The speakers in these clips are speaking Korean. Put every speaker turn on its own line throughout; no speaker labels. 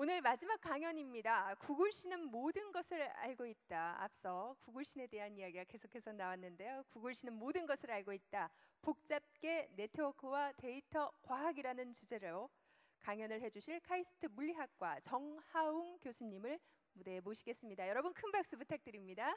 오늘 마지막 강연입니다. 구글 씨는 모든 것을 알고 있다. 앞서 구글신에 대한 이야기가 계속해서 나왔는데요. 구글 씨는 모든 것을 알고 있다. 복잡계 네트워크와 데이터 과학이라는 주제로 강연을 해주실 카이스트 물리학과 정하웅 교수님을 무대에 모시겠습니다. 여러분 큰 박수 부탁드립니다.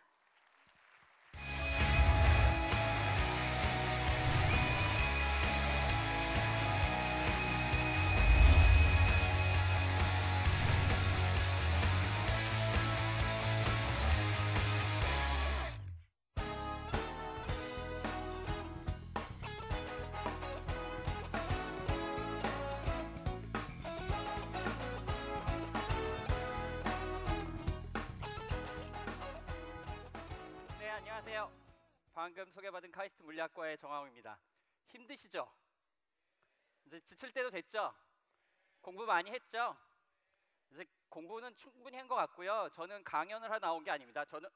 방금 소개받은 카이스트 물리학과의 정하웅입니다. 힘드시죠? 이제 지칠 때도 됐죠? 공부 많이 했죠? 이제 공부는 충분히 한 것 같고요. 저는 강연을 하러 나온 게 아닙니다. 저는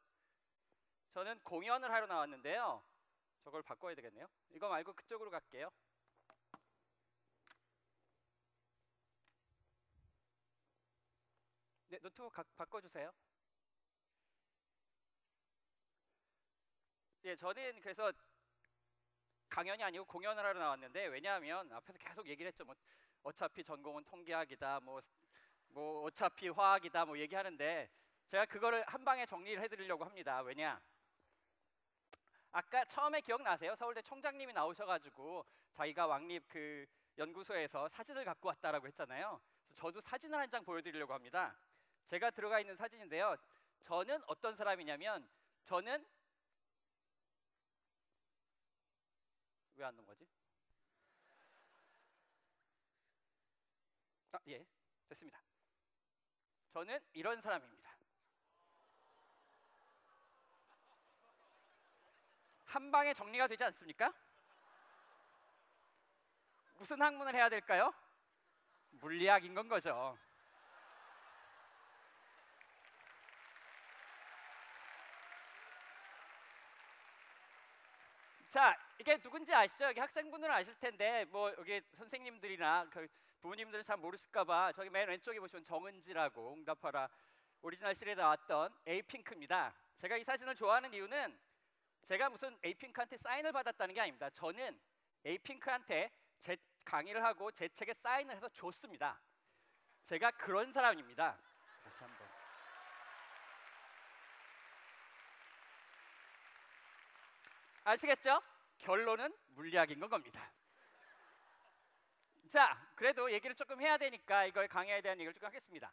저는 공연을 하러 나왔는데요. 저걸 바꿔야 되겠네요. 이거 말고 그쪽으로 갈게요. 네, 노트북 가- 바꿔주세요. 예, 저는 그래서 강연이 아니고 공연을 하러 나왔는데 왜냐하면 앞에서 계속 얘기를 했죠. 뭐 어차피 전공은 통계학이다, 뭐, 뭐 어차피 화학이다, 뭐 얘기하는데 제가 그거를 한 방에 정리를 해드리려고 합니다. 왜냐? 아까 처음에 기억나세요? 서울대 총장님이 나오셔가지고 자기가 왕립 그 연구소에서 사진을 갖고 왔다라고 했잖아요. 저도 사진을 한 장 보여드리려고 합니다. 제가 들어가 있는 사진인데요. 저는 어떤 사람이냐면 저는 왜 안 넣은 거지? 아, 예, 됐습니다. 저는 이런 사람입니다. 한 방에 정리가 되지 않습니까? 무슨 학문을 해야 될까요? 물리학인 건 거죠. 자, 이게 누군지 아시죠? 여기 학생분들은 아실 텐데 뭐 여기 선생님들이나 그 부모님들은 잘 모르실까봐 저기 맨 왼쪽에 보시면 정은지라고 응답하라 오리지널 시리즈에 나왔던 에이핑크입니다. 제가 이 사진을 좋아하는 이유는 제가 무슨 에이핑크한테 사인을 받았다는 게 아닙니다. 저는 에이핑크한테 제 강의를 하고 제 책에 사인을 해서 줬습니다. 제가 그런 사람입니다. 다시 한번. 아시겠죠? 결론은 물리학인 건 겁니다. 자, 그래도 얘기를 조금 해야 되니까 이걸 강의에 대한 얘기를 조금 하겠습니다.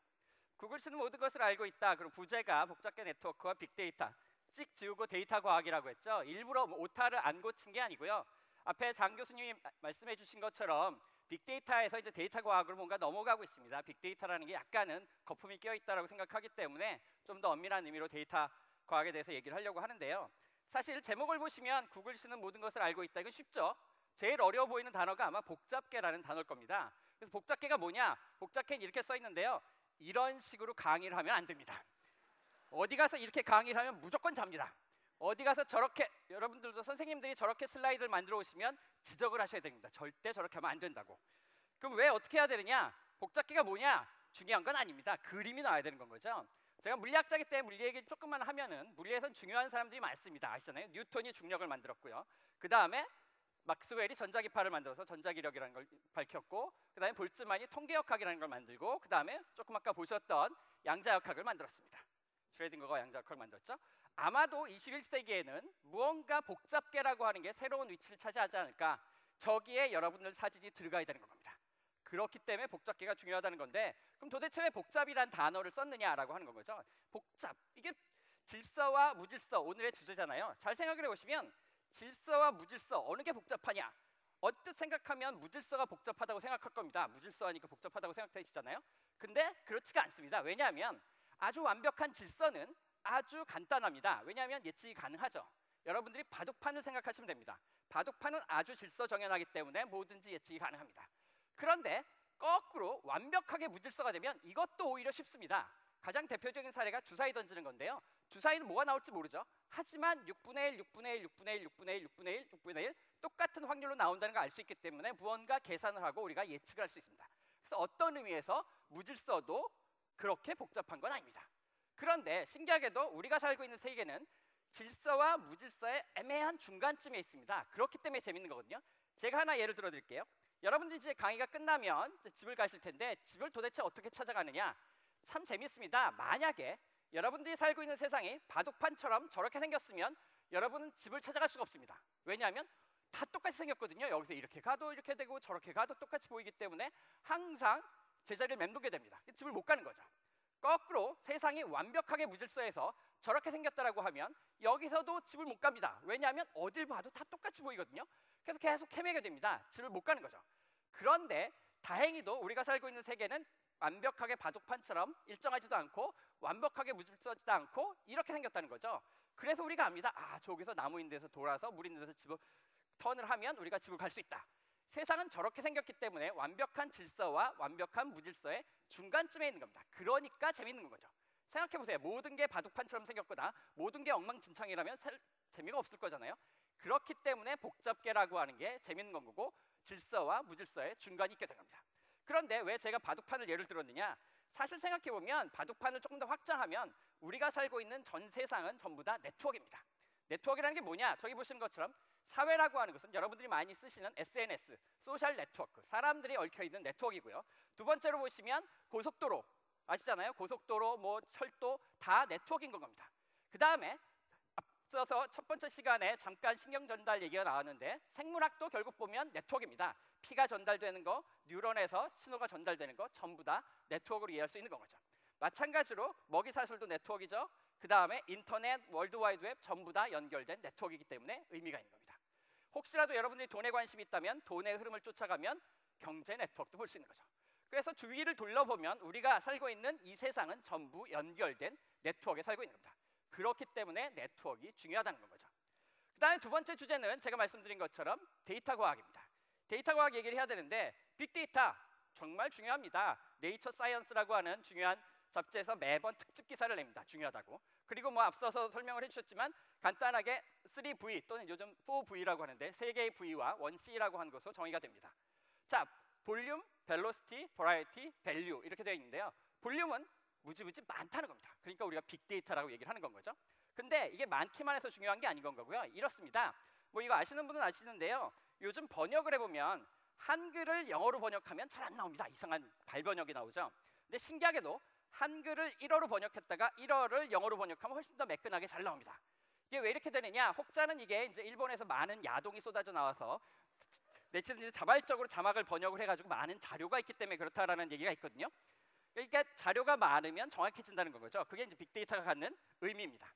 구글 쓰는 모든 것을 알고 있다. 그리고 부제가 복잡계 네트워크와 빅데이터, 찍 지우고 데이터 과학이라고 했죠. 일부러 뭐 오타를 안 고친 게 아니고요. 앞에 장 교수님이 마- 말씀해 주신 것처럼 빅데이터에서 이제 데이터 과학으로 뭔가 넘어가고 있습니다. 빅데이터라는 게 약간은 거품이 끼어 있다라고 생각하기 때문에 좀 더 엄밀한 의미로 데이터 과학에 대해서 얘기를 하려고 하는데요. 사실 제목을 보시면 구글 신은 모든 것을 알고 있다. 이건 쉽죠. 제일 어려워 보이는 단어가 아마 복잡계라는 단어일 겁니다. 그래서 복잡계가 뭐냐? 복잡계는 이렇게 써 있는데요. 이런 식으로 강의를 하면 안 됩니다. 어디 가서 이렇게 강의를 하면 무조건 잡니다. 어디 가서 저렇게 여러분들도 선생님들이 저렇게 슬라이드를 만들어 오시면 지적을 하셔야 됩니다. 절대 저렇게 하면 안 된다고. 그럼 왜 어떻게 해야 되느냐? 복잡계가 뭐냐? 중요한 건 아닙니다. 그림이 나와야 되는 건 거죠. 제가 물리학자기 때문에 물리 얘기 조금만 하면은 물리에선 중요한 사람들이 많습니다. 아시잖아요. 뉴턴이 중력을 만들었고요. 그 다음에 막스웰이 전자기파를 만들어서 전자기력이라는 걸 밝혔고 그 다음에 볼츠만이 통계역학이라는 걸 만들고 그 다음에 조금 아까 보셨던 양자역학을 만들었습니다. 슈레딩거가 양자역학을 만들었죠. 아마도 21세기에는 무언가 복잡계라고 하는 게 새로운 위치를 차지하지 않을까 저기에 여러분들 사진이 들어가야 되는 겁니다. 그렇기 때문에 복잡계가 중요하다는 건데 그럼 도대체 왜 복잡이란 단어를 썼느냐라고 하는 거죠. 복잡 이게 질서와 무질서 오늘의 주제잖아요. 잘 생각을 해보시면 질서와 무질서 어느 게 복잡하냐? 언뜻 생각하면 무질서가 복잡하다고 생각할 겁니다. 무질서 하니까 복잡하다고 생각되시잖아요. 근데 그렇지가 않습니다. 왜냐하면 아주 완벽한 질서는 아주 간단합니다. 왜냐하면 예측이 가능하죠. 여러분들이 바둑판을 생각하시면 됩니다. 바둑판은 아주 질서 정연하기 때문에 뭐든지 예측이 가능합니다. 그런데 거꾸로 완벽하게 무질서가 되면 이것도 오히려 쉽습니다. 가장 대표적인 사례가 주사위 던지는 건데요. 주사위는 뭐가 나올지 모르죠. 하지만 6분의 1, 6분의 1, 6분의 1, 6분의 1, 6분의 1, 6분의 1 똑같은 확률로 나온다는 걸 알 수 있기 때문에 무언가 계산을 하고 우리가 예측을 할 수 있습니다. 그래서 어떤 의미에서 무질서도 그렇게 복잡한 건 아닙니다. 그런데 신기하게도 우리가 살고 있는 세계는 질서와 무질서의 애매한 중간쯤에 있습니다. 그렇기 때문에 재밌는 거거든요. 제가 하나 예를 들어 드릴게요. 여러분들이 이제 강의가 끝나면 이제 집을 가실 텐데 집을 도대체 어떻게 찾아가느냐? 참 재밌습니다. 만약에 여러분들이 살고 있는 세상이 바둑판처럼 저렇게 생겼으면 여러분은 집을 찾아갈 수가 없습니다. 왜냐하면 다 똑같이 생겼거든요. 여기서 이렇게 가도 이렇게 되고 저렇게 가도 똑같이 보이기 때문에 항상 제자리를 맴돌게 됩니다. 집을 못 가는 거죠. 거꾸로 세상이 완벽하게 무질서해서 저렇게 생겼다라고 하면 여기서도 집을 못 갑니다. 왜냐하면 어딜 봐도 다 똑같이 보이거든요. 그래서 계속 헤매게 됩니다. 집을 못 가는 거죠. 그런데 다행히도 우리가 살고 있는 세계는 완벽하게 바둑판처럼 일정하지도 않고 완벽하게 무질서지도 않고 이렇게 생겼다는 거죠. 그래서 우리가 압니다. 아 저기서 나무 있는 데서 돌아서 물 있는 데서 집을 턴을 하면 우리가 집을 갈 수 있다. 세상은 저렇게 생겼기 때문에 완벽한 질서와 완벽한 무질서의 중간쯤에 있는 겁니다. 그러니까 재밌는 거죠. 생각해 보세요. 모든 게 바둑판처럼 생겼거나 모든 게 엉망진창이라면 살, 재미가 없을 거잖아요. 그렇기 때문에 복잡계라고 하는 게 재밌는 건 거고 질서와 무질서의 중간이 있게 된 겁니다. 그런데 왜 제가 바둑판을 예를 들었느냐? 사실 생각해 보면 바둑판을 조금 더 확장하면 우리가 살고 있는 전 세상은 전부 다 네트워크입니다. 네트워크라는 게 뭐냐? 저기 보시는 것처럼 사회라고 하는 것은 여러분들이 많이 쓰시는 SNS, 소셜 네트워크, 사람들이 얽혀 있는 네트워크이고요. 두 번째로 보시면 고속도로 아시잖아요. 고속도로, 뭐 철도 다 네트워크인 겁니다. 그 다음에 앞서서 첫 번째 시간에 잠깐 신경 전달 얘기가 나왔는데 생물학도 결국 보면 네트워크입니다. 피가 전달되는 거, 뉴런에서 신호가 전달되는 거 전부 다 네트워크로 이해할 수 있는 거죠. 마찬가지로 먹이 사슬도 네트워크이죠. 그 다음에 인터넷, 월드와이드 웹 전부 다 연결된 네트워크이기 때문에 의미가 있는 겁니다. 혹시라도 여러분들이 돈에 관심이 있다면 돈의 흐름을 쫓아가면 경제 네트워크도 볼 수 있는 거죠. 그래서 주위를 둘러보면 우리가 살고 있는 이 세상은 전부 연결된 네트워크에 살고 있는 겁니다. 그렇기 때문에 네트워크가 중요하다는 거죠. 그 다음에 두 번째 주제는 제가 말씀드린 것처럼 데이터 과학입니다. 데이터 과학 얘기를 해야 되는데 빅데이터 정말 중요합니다. 네이처 사이언스라고 하는 중요한 잡지에서 매번 특집 기사를 냅니다. 중요하다고. 그리고 뭐 앞서서 설명을 해주셨지만 간단하게 3V 또는 요즘 4V라고 하는데 세 개의 V와 1C라고 하는 것으로 정의가 됩니다. 자, 볼륨, velocity, variety, value 이렇게 되어 있는데요. 볼륨은 무지무지 많다는 겁니다. 그러니까 우리가 빅데이터라고 얘기를 하는 건 거죠. 근데 이게 많기만 해서 중요한 게 아닌 건 거고요. 이렇습니다. 뭐 이거 아시는 분은 아시는데요. 요즘 번역을 해보면 한글을 영어로 번역하면 잘 안 나옵니다. 이상한 발번역이 나오죠. 근데 신기하게도 한글을 일어로 번역했다가 일어를 영어로 번역하면 훨씬 더 매끈하게 잘 나옵니다. 이게 왜 이렇게 되느냐? 혹자는 이게 이제 일본에서 많은 야동이 쏟아져 나와서 네티즌들이 자발적으로 자막을 번역을 해가지고 많은 자료가 있기 때문에 그렇다라는 얘기가 있거든요. 그러니까 자료가 많으면 정확해진다는 거죠. 그게 이제 빅데이터가 갖는 의미입니다.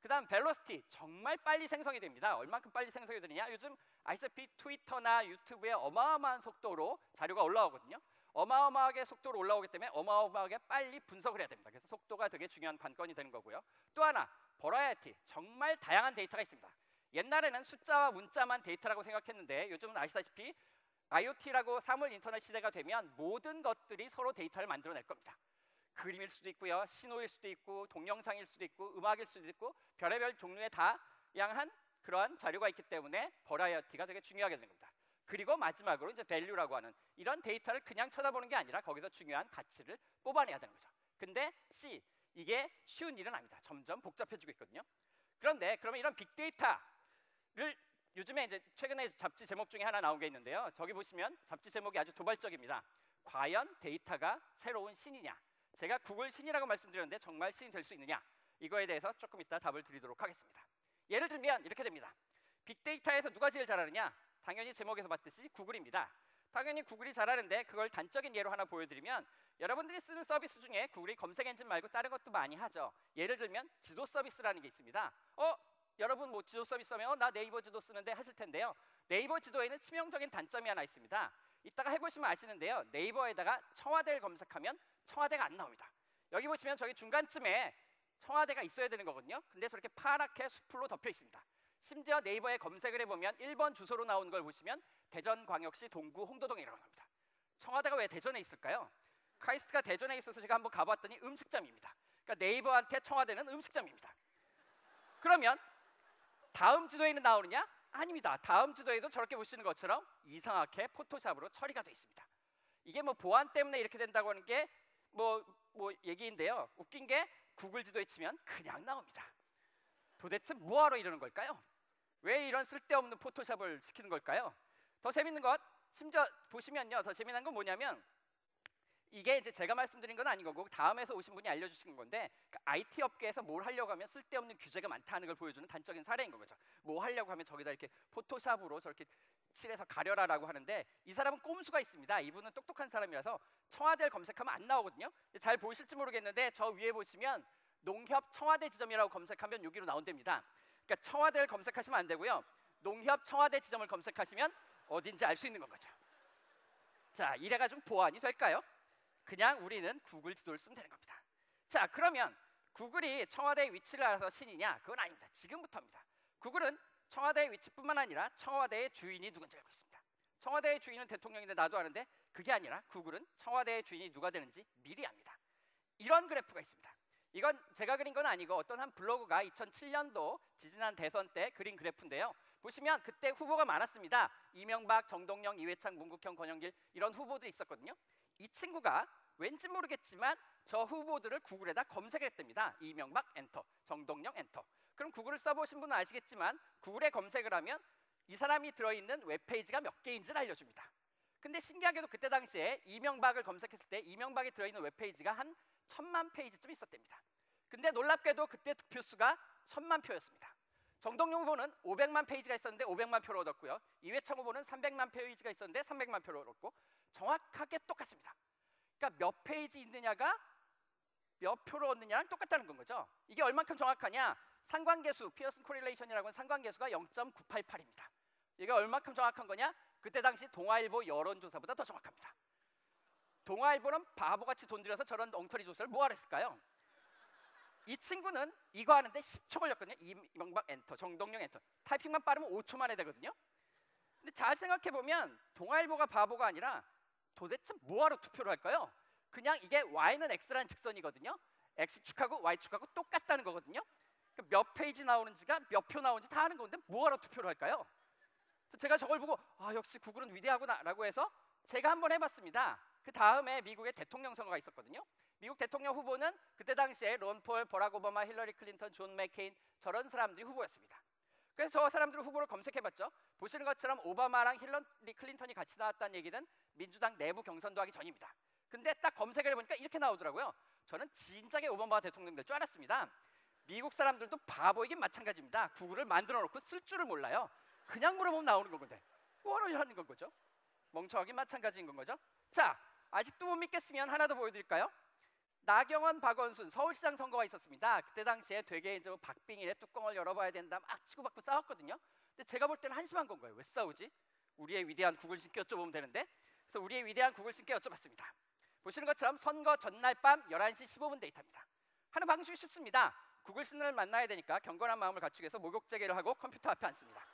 그다음 velocity 정말 빨리 생성이 됩니다. 얼만큼 빨리 생성이 되느냐? 요즘 아시다시피 트위터나 유튜브에 어마어마한 속도로 자료가 올라오거든요. 어마어마하게 속도로 올라오기 때문에 어마어마하게 빨리 분석을 해야 됩니다. 그래서 속도가 되게 중요한 관건이 되는 거고요. 또 하나 버라이어티 정말 다양한 데이터가 있습니다. 옛날에는 숫자와 문자만 데이터라고 생각했는데 요즘은 아시다시피 IoT라고 사물 인터넷 시대가 되면 모든 것들이 서로 데이터를 만들어낼 겁니다. 그림일 수도 있고요, 신호일 수도 있고, 동영상일 수도 있고, 음악일 수도 있고, 별의별 종류의 다양한 그러한 자료가 있기 때문에 variety가 되게 중요하게 되는 겁니다. 그리고 마지막으로 이제 value라고 하는 이런 데이터를 그냥 쳐다보는 게 아니라 거기서 중요한 가치를 뽑아내야 되는 거죠. 근데 C 이게 쉬운 일은 아닙니다. 점점 복잡해지고 있거든요. 그런데 그러면 이런 빅데이터를 요즘에 이제 최근에 잡지 제목 중에 하나 나온 게 있는데요. 저기 보시면 잡지 제목이 아주 도발적입니다. 과연 데이터가 새로운 신이냐? 제가 구글 신이라고 말씀드렸는데 정말 신이 될 수 있느냐? 이거에 대해서 조금 이따 답을 드리도록 하겠습니다. 예를 들면 이렇게 됩니다. 빅데이터에서 누가 제일 잘하느냐? 당연히 제목에서 봤듯이 구글입니다. 당연히 구글이 잘하는데 그걸 단적인 예로 하나 보여드리면 여러분들이 쓰는 서비스 중에 구글이 검색 엔진 말고 다른 것도 많이 하죠. 예를 들면 지도 서비스라는 게 있습니다. 어, 여러분 뭐 지도 서비스 하면 어, 나 네이버 지도 쓰는데 하실 텐데요. 네이버 지도에는 치명적인 단점이 하나 있습니다. 이따가 해보시면 아시는데요. 네이버에다가 청와대를 검색하면 청와대가 안 나옵니다. 여기 보시면 저기 중간쯤에 청와대가 있어야 되는 거거든요. 근데 저렇게 파랗게 숲으로 덮여 있습니다. 심지어 네이버에 검색을 해보면 1번 주소로 나오는 걸 보시면 대전광역시 동구 홍도동이라고 합니다. 청와대가 왜 대전에 있을까요? 카이스트가 대전에 있어서 제가 한번 가봤더니 음식점입니다. 그러니까 네이버한테 청와대는 음식점입니다. 그러면 다음 지도에는 나오느냐? 아닙니다. 다음 지도에도 저렇게 보시는 것처럼 이상하게 포토샵으로 처리가 되어 있습니다. 이게 뭐 보안 때문에 이렇게 된다고 하는 게뭐뭐 얘기인데요. 웃긴 게 구글 지도에 치면 그냥 나옵니다. 도대체 뭐하러 이러는 걸까요? 왜 이런 쓸데없는 포토샵을 시키는 걸까요? 더 재밌는 것 심지어 보시면요 더 재미난 건 뭐냐면 이게 이제 제가 말씀드린 건 아닌 거고 다음에서 오신 분이 알려주신 건데 그 IT 업계에서 뭘 하려고 하면 쓸데없는 규제가 많다는 걸 보여주는 단적인 사례인 거죠. 뭐 하려고 하면 저기다 이렇게 포토샵으로 저렇게 칠해서 가려라라고 하는데 이 사람은 꼼수가 있습니다. 이분은 똑똑한 사람이라서 청와대를 검색하면 안 나오거든요. 잘 보이실지 모르겠는데 저 위에 보시면 농협 청와대 지점이라고 검색하면 여기로 나온답니다. 그러니까 청와대를 검색하시면 안 되고요. 농협 청와대 지점을 검색하시면 어딘지 알 수 있는 건 거죠. 자, 이래가지고 보완이 될까요? 그냥 우리는 구글 지도를 쓰면 되는 겁니다. 자, 그러면 구글이 청와대의 위치를 알아서 신이냐? 그건 아닙니다. 지금부터입니다. 구글은 청와대의 위치뿐만 아니라 청와대의 주인이 누군지 알고 있습니다. 청와대의 주인은 대통령인데 나도 아는데 그게 아니라 구글은 청와대의 주인이 누가 되는지 미리 압니다. 이런 그래프가 있습니다. 이건 제가 그린 건 아니고 어떤 한 블로그가 2007년도 지지난 대선 때 그린 그래프인데요. 보시면 그때 후보가 많았습니다. 이명박, 정동영, 이회창, 문국현, 권영길 이런 후보들이 있었거든요. 이 친구가 왠지 모르겠지만 저 후보들을 구글에다 검색을 했답니다. 이명박 엔터, 정동영 엔터. 그럼 구글을 써보신 분은 아시겠지만 구글에 검색을 하면 이 사람이 들어있는 웹페이지가 몇 개인지를 알려줍니다. 근데 신기하게도 그때 당시에 이명박을 검색했을 때 이명박이 들어있는 웹페이지가 한 천만 페이지쯤 있었답니다. 근데 놀랍게도 그때 득표수가 천만 표였습니다. 정동영 후보는 500만 페이지가 있었는데 500만 표를 얻었고요. 이회창 후보는 300만 페이지가 있었는데 300만 표를 얻었고 정확하게 똑같습니다. 그러니까 몇 페이지 있느냐가 몇 표를 얻느냐랑 똑같다는 건 거죠. 이게 얼만큼 정확하냐? 상관계수, Pearson correlation이라고 하는 상관계수가 0.988입니다. 이게 얼만큼 정확한 거냐? 그때 당시 동아일보 여론조사보다 더 정확합니다. 동아일보는 바보같이 돈 들여서 저런 엉터리 조사를 뭐하러 했을까요? 이 친구는 이거 하는데 10초 걸렸거든요. 이명박 엔터, 정동영 엔터. 타이핑만 빠르면 5초 만에 되거든요. 근데 잘 생각해 보면 동아일보가 바보가 아니라 도대체 뭐하러 투표를 할까요? 그냥 이게 y는 x라는 직선이거든요. x축하고 y축하고 똑같다는 거거든요. 그러니까 몇 페이지 나오는지가 몇 표 나오는지 다 아는 건데 뭐하러 투표를 할까요? 제가 저걸 보고 아 역시 구글은 위대하구나라고 해서 제가 한번 해봤습니다. 그 다음에 미국의 대통령 선거가 있었거든요. 미국 대통령 후보는 그때 당시에 론폴, 버락 오바마, 힐러리 클린턴, 존 맥케인 저런 사람들이 후보였습니다. 그래서 저 사람들 후보를 검색해봤죠. 보시는 것처럼 오바마랑 힐러리 클린턴이 같이 나왔다는 얘기는 민주당 내부 경선도 하기 전입니다. 근데 딱 검색을 해보니까 이렇게 나오더라고요. 저는 진작에 오바마 대통령 될 줄 알았습니다. 미국 사람들도 바보이긴 마찬가지입니다. 구글을 만들어 놓고 쓸 줄을 몰라요. 그냥 물어보면 나오는 건데 뭐하러 하는 건 거죠? 멍청하긴 마찬가지인 건 거죠. 자, 아직도 못 믿겠으면 하나 더 보여드릴까요? 나경원, 박원순 서울시장 선거가 있었습니다. 그때 당시에 되게 이제 박빙일에 뚜껑을 열어봐야 된다 막 치고받고 싸웠거든요. 근데 제가 볼 때는 한심한 건 거예요. 왜 싸우지? 우리의 위대한 구글 신께 여쭤보면 되는데 그래서 우리의 위대한 구글 신께 여쭤봤습니다. 보시는 것처럼 선거 전날 밤 11시 15분 데이터입니다. 하는 방식이 쉽습니다. 구글 신을 만나야 되니까 경건한 마음을 갖추기 위해서 목욕재계를 하고 컴퓨터 앞에 앉습니다.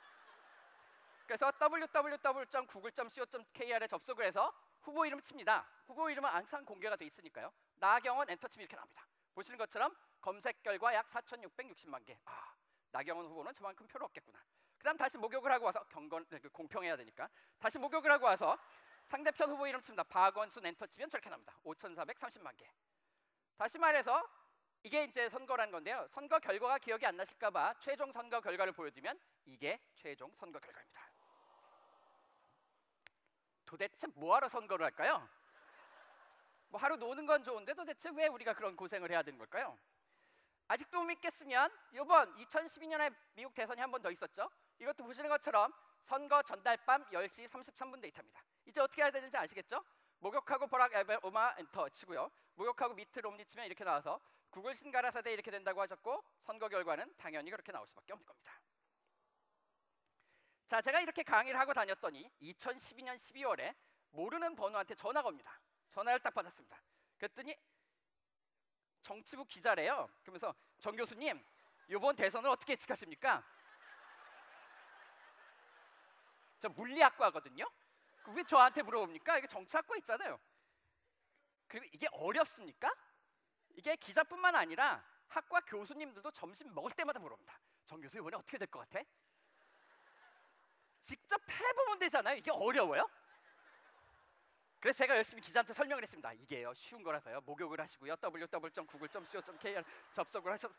그래서 www.google.co.kr에 접속을 해서 후보 이름 칩니다. 후보 이름은 항상 공개가 돼 있으니까요. 나경원 엔터 치면 이렇게 나옵니다. 보시는 것처럼 검색 결과 약 4,660만 개. 아, 나경원 후보는 저만큼 표를 얻겠구나. 그다음 다시 목욕을 하고 와서 경건 네, 그 공평해야 되니까 다시 목욕을 하고 와서 상대편 후보 이름 칩니다. 박원순 엔터 치면 저렇게 나옵니다. 5,430만 개. 다시 말해서 이게 이제 선거라는 건데요. 선거 결과가 기억이 안 나실까 봐 최종 선거 결과를 보여주면 이게 최종 선거 결과입니다. 도대체 뭐하러 선거를 할까요? 뭐 하루 노는 건 좋은데 도대체 왜 우리가 그런 고생을 해야 되는 걸까요? 아직도 못 믿겠으면 이번 2012년에 미국 대선이 한 번 더 있었죠. 이것도 보시는 것처럼 선거 전날 밤 10시 33분 데이터입니다. 이제 어떻게 해야 되는지 아시겠죠? 목욕하고 버락 오바마 엔터 치고요. 목욕하고 미트 롬니 치면 이렇게 나와서 구글 신 가라사대 이렇게 된다고 하셨고 선거 결과는 당연히 그렇게 나올 수밖에 없는 겁니다. 자, 제가 이렇게 강의를 하고 다녔더니 2012년 12월에 모르는 번호한테 전화가 옵니다. 전화를 딱 받았습니다. 그랬더니 정치부 기자래요. 그러면서 정 교수님, 이번 대선을 어떻게 예측하십니까? 저 물리학과거든요. 왜 저한테 물어봅니까? 이게 정치학과 있잖아요. 그리고 이게 어렵습니까? 이게 기자뿐만 아니라 학과 교수님들도 점심 먹을 때마다 물어봅니다. 정 교수 이번에 어떻게 될 것 같아? 직접 해보면 되잖아요. 이게 어려워요? 그래서 제가 열심히 기자한테 설명을 했습니다. 이게요 쉬운 거라서요. 목욕을 하시고요. www.google.co.kr 접속을 하셔서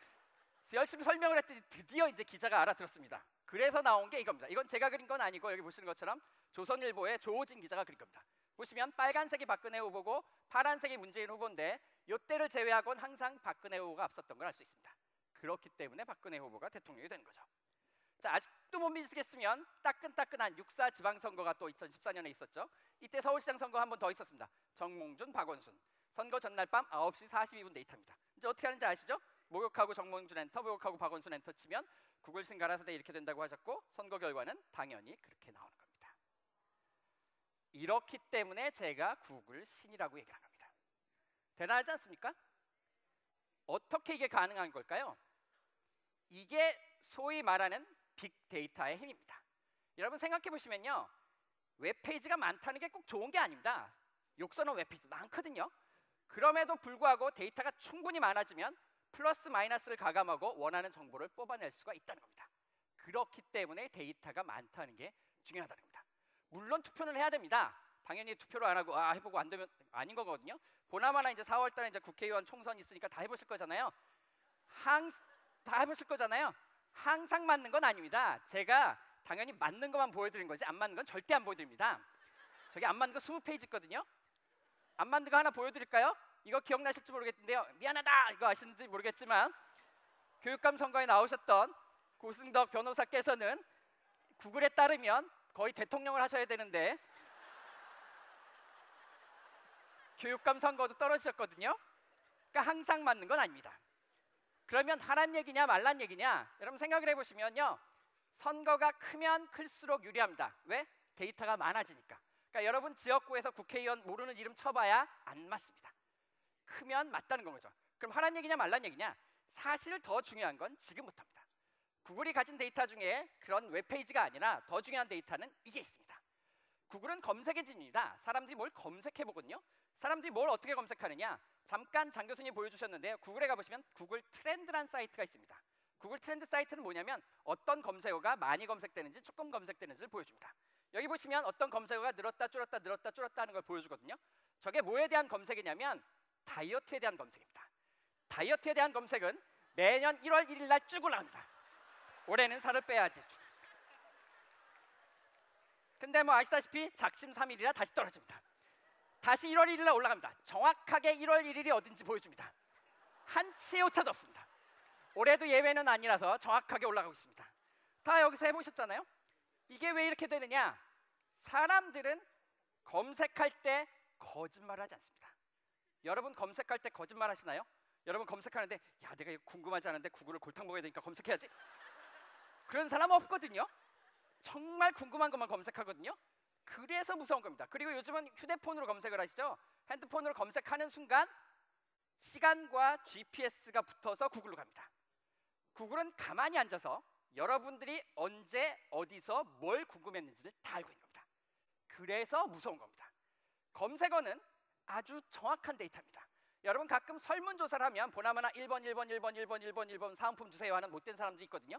열심히 설명을 했더니 드디어 이제 기자가 알아들었습니다. 그래서 나온 게 이겁니다. 이건 제가 그린 건 아니고 여기 보시는 것처럼 조선일보의 조호진 기자가 그린 겁니다. 보시면 빨간색이 박근혜 후보고 파란색이 문재인 후보인데 이때를 제외하고는 항상 박근혜 후보가 앞섰던 걸 알 수 있습니다. 그렇기 때문에 박근혜 후보가 대통령이 된 거죠. 자 아직도 못 믿으시겠으면 따끈따끈한 육사 지방선거가 또 2014년에 있었죠. 이때 서울시장 선거 한 번 더 있었습니다. 정몽준, 박원순. 선거 전날 밤 9시 42분 데이터입니다. 이제 어떻게 하는지 아시죠? 목욕하고 정몽준 엔터, 목욕하고 박원순 엔터 치면 구글 신가라사대 이렇게 된다고 하셨고 선거 결과는 당연히 그렇게 나오는 겁니다. 이렇기 때문에 제가 구글 신이라고 얘기한 겁니다. 대단하지 않습니까? 어떻게 이게 가능한 걸까요? 이게 소위 말하는 빅데이터의 힘입니다. 여러분 생각해 보시면요. 웹페이지가 많다는 게 꼭 좋은 게 아닙니다. 욕설은 웹페이지 많거든요. 그럼에도 불구하고 데이터가 충분히 많아지면 플러스 마이너스를 가감하고 원하는 정보를 뽑아낼 수가 있다는 겁니다. 그렇기 때문에 데이터가 많다는 게 중요하다는 겁니다. 물론 투표는 해야 됩니다. 당연히 투표를 안 하고 아 해보고 안 되면 아닌 거거든요. 보나마나 이제 4월달에 이제 국회의원 총선 있으니까 다 해보실 거잖아요. 항 다 해보실 거잖아요. 항상 맞는 건 아닙니다. 제가 당연히 맞는 것만 보여드린 거지 안 맞는 건 절대 안 보여드립니다. 저기 안 맞는 거 20페이지 있거든요. 안 맞는 거 하나 보여드릴까요? 이거 기억나실지 모르겠는데요. 미안하다 이거 아시는지 모르겠지만 교육감 선거에 나오셨던 고승덕 변호사께서는 구글에 따르면 거의 대통령을 하셔야 되는데 교육감 선거도 떨어지셨거든요. 그러니까 항상 맞는 건 아닙니다. 그러면 하란 얘기냐 말란 얘기냐? 여러분 생각을 해보시면요. 선거가 크면 클수록 유리합니다. 왜? 데이터가 많아지니까. 그러니까 여러분 지역구에서 국회의원 모르는 이름 쳐봐야 안 맞습니다. 크면 맞다는 건 거죠. 그럼 하란 얘기냐 말란 얘기냐? 사실 더 중요한 건 지금부터입니다. 구글이 가진 데이터 중에 그런 웹페이지가 아니라 더 중요한 데이터는 이게 있습니다. 구글은 검색 엔진입니다. 사람들이 뭘 검색해 보거든요. 사람들이 뭘 어떻게 검색하느냐? 잠깐 장 교수님 보여주셨는데요. 구글에 가보시면 구글 트렌드란 사이트가 있습니다. 구글 트렌드 사이트는 뭐냐면 어떤 검색어가 많이 검색되는지 조금 검색되는지를 보여줍니다. 여기 보시면 어떤 검색어가 늘었다 줄었다 늘었다 줄었다 하는 걸 보여주거든요. 저게 뭐에 대한 검색이냐면 다이어트에 대한 검색입니다. 다이어트에 대한 검색은 매년 1월 1일 날 쭉 올라갑니다. 올해는 살을 빼야지. 근데 뭐 아시다시피 작심 3일이라 다시 떨어집니다. 다시 1월 1일 날 올라갑니다. 정확하게 1월 1일이 어딘지 보여줍니다. 한치의 오차도 없습니다. 올해도 예외는 아니라서 정확하게 올라가고 있습니다. 다 여기서 해보셨잖아요. 이게 왜 이렇게 되느냐? 사람들은 검색할 때 거짓말하지 않습니다. 여러분 검색할 때 거짓말 하시나요? 여러분 검색하는데 야 내가 궁금하지 않은데 구글을 골탕 먹어야 되니까 검색해야지. 그런 사람 없거든요. 정말 궁금한 것만 검색하거든요. 그래서 무서운 겁니다. 그리고 요즘은 휴대폰으로 검색을 하시죠. 핸드폰으로 검색하는 순간 시간과 GPS가 붙어서 구글로 갑니다. 구글은 가만히 앉아서 여러분들이 언제 어디서 뭘 궁금했는지를 다 알고 있는 겁니다. 그래서 무서운 겁니다. 검색어는 아주 정확한 데이터입니다. 여러분 가끔 설문조사를 하면 보나마나 1번, 1번, 1번, 1번, 1번, 1번 사은품 주세요 하는 못된 사람들이 있거든요.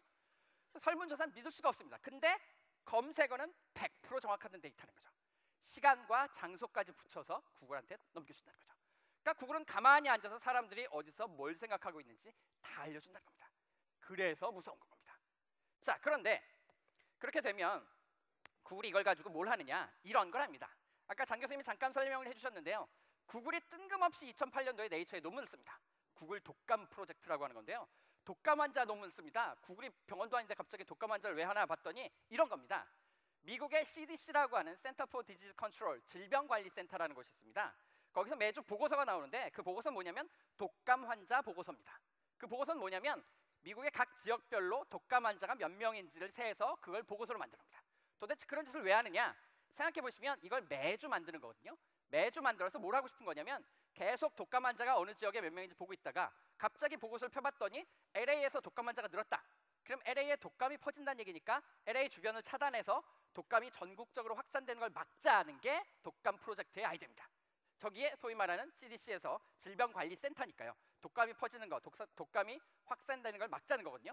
설문조사는 믿을 수가 없습니다. 근데 검색어는 100% 정확한 데이터는 거죠. 시간과 장소까지 붙여서 구글한테 넘겨준다는 거죠. 그러니까 구글은 가만히 앉아서 사람들이 어디서 뭘 생각하고 있는지 다 알려준다는 겁니다. 그래서 무서운 겁니다. 자, 그런데 그렇게 되면 구글이 이걸 가지고 뭘 하느냐? 이런 걸 합니다. 아까 장 교수님이 잠깐 설명을 해주셨는데요. 구글이 뜬금없이 2008년도에 네이처에 논문을 씁니다. 구글 독감 프로젝트라고 하는 건데요. 독감 환자 논문을 씁니다. 구글이 병원도 아닌데 갑자기 독감 환자를 왜 하나 봤더니 이런 겁니다. 미국의 CDC라고 하는 Center for Disease Control 질병관리센터라는 곳이 있습니다. 거기서 매주 보고서가 나오는데 그 보고서는 뭐냐면 독감 환자 보고서입니다. 그 보고서는 뭐냐면 미국의 각 지역별로 독감 환자가 몇 명인지를 세서 그걸 보고서로 만듭니다. 도대체 그런 짓을 왜 하느냐? 생각해 보시면 이걸 매주 만드는 거거든요. 매주 만들어서 뭘 하고 싶은 거냐면 계속 독감 환자가 어느 지역에 몇 명인지 보고 있다가 갑자기 보고서를 펴봤더니 LA에서 독감 환자가 늘었다. 그럼 LA에 독감이 퍼진다는 얘기니까 LA 주변을 차단해서 독감이 전국적으로 확산되는 걸 막자는 게 독감 프로젝트의 아이디어입니다. 저기에 소위 말하는 CDC에서 질병관리센터니까요. 독감이 퍼지는 거, 독사, 독감이 확산되는 걸 막자는 거거든요.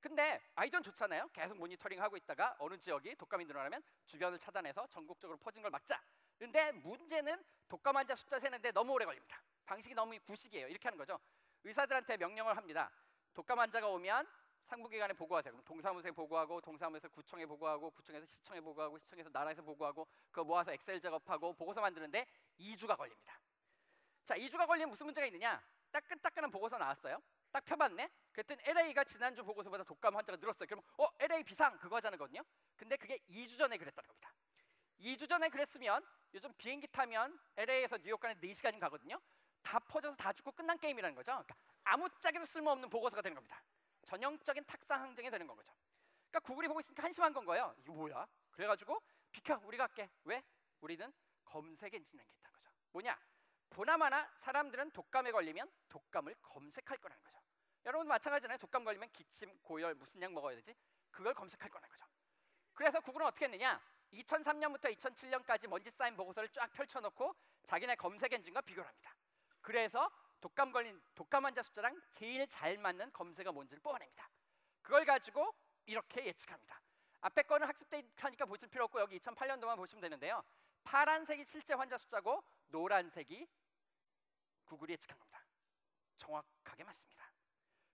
근데 아이디어는 좋잖아요. 계속 모니터링하고 있다가 어느 지역이 독감이 늘어나면 주변을 차단해서 전국적으로 퍼진 걸 막자. 근데 문제는 독감 환자 숫자 세는데 너무 오래 걸립니다. 방식이 너무 구식이에요. 이렇게 하는 거죠. 의사들한테 명령을 합니다. 독감 환자가 오면 상부기관에 보고하세요. 그럼 동사무소에 보고하고 동사무소에서 구청에 보고하고 구청에서 시청에 보고하고 시청에서 나라에서 보고하고 그거 모아서 엑셀 작업하고 보고서 만드는데 2주가 걸립니다. 자, 2주가 걸리면 무슨 문제가 있느냐? 따끈따끈한 보고서 나왔어요. 딱 펴봤네. 그랬더니 LA가 지난주 보고서보다 독감 환자가 늘었어요. 그럼 어 LA 비상 그거 하자는 거거든요. 근데 그게 2주 전에 그랬다는 겁니다. 2주 전에 그랬으면 요즘 비행기 타면 LA에서 뉴욕 가는 4시간이 가거든요. 다 퍼져서 다 죽고 끝난 게임이라는 거죠. 그러니까 아무짝에도 쓸모없는 보고서가 되는 겁니다. 전형적인 탁상 항쟁이 되는 건 거죠. 그러니까 구글이 보고 있으니까 한심한 건 거예요. 이거 뭐야? 그래가지고 비켜 우리가 할게. 왜? 우리는 검색 엔진이라는 게 있다는 거죠. 뭐냐? 보나마나 사람들은 독감에 걸리면 독감을 검색할 거라는 거죠. 여러분 마찬가지잖아요. 독감 걸리면 기침, 고열, 무슨 약 먹어야 되지? 그걸 검색할 거라는 거죠. 그래서 구글은 어떻게 했느냐? 2003년부터 2007년까지 먼지 쌓인 보고서를 쫙 펼쳐놓고 자기네 검색 엔진과 비교를 합니다. 그래서 독감 걸린 독감 환자 숫자랑 제일 잘 맞는 검색어 뭔지를 뽑아냅니다. 그걸 가지고 이렇게 예측합니다. 앞에 거는 학습 데이터니까 보실 필요 없고 여기 2008년도만 보시면 되는데요. 파란색이 실제 환자 숫자고 노란색이 구글이 예측한 겁니다. 정확하게 맞습니다.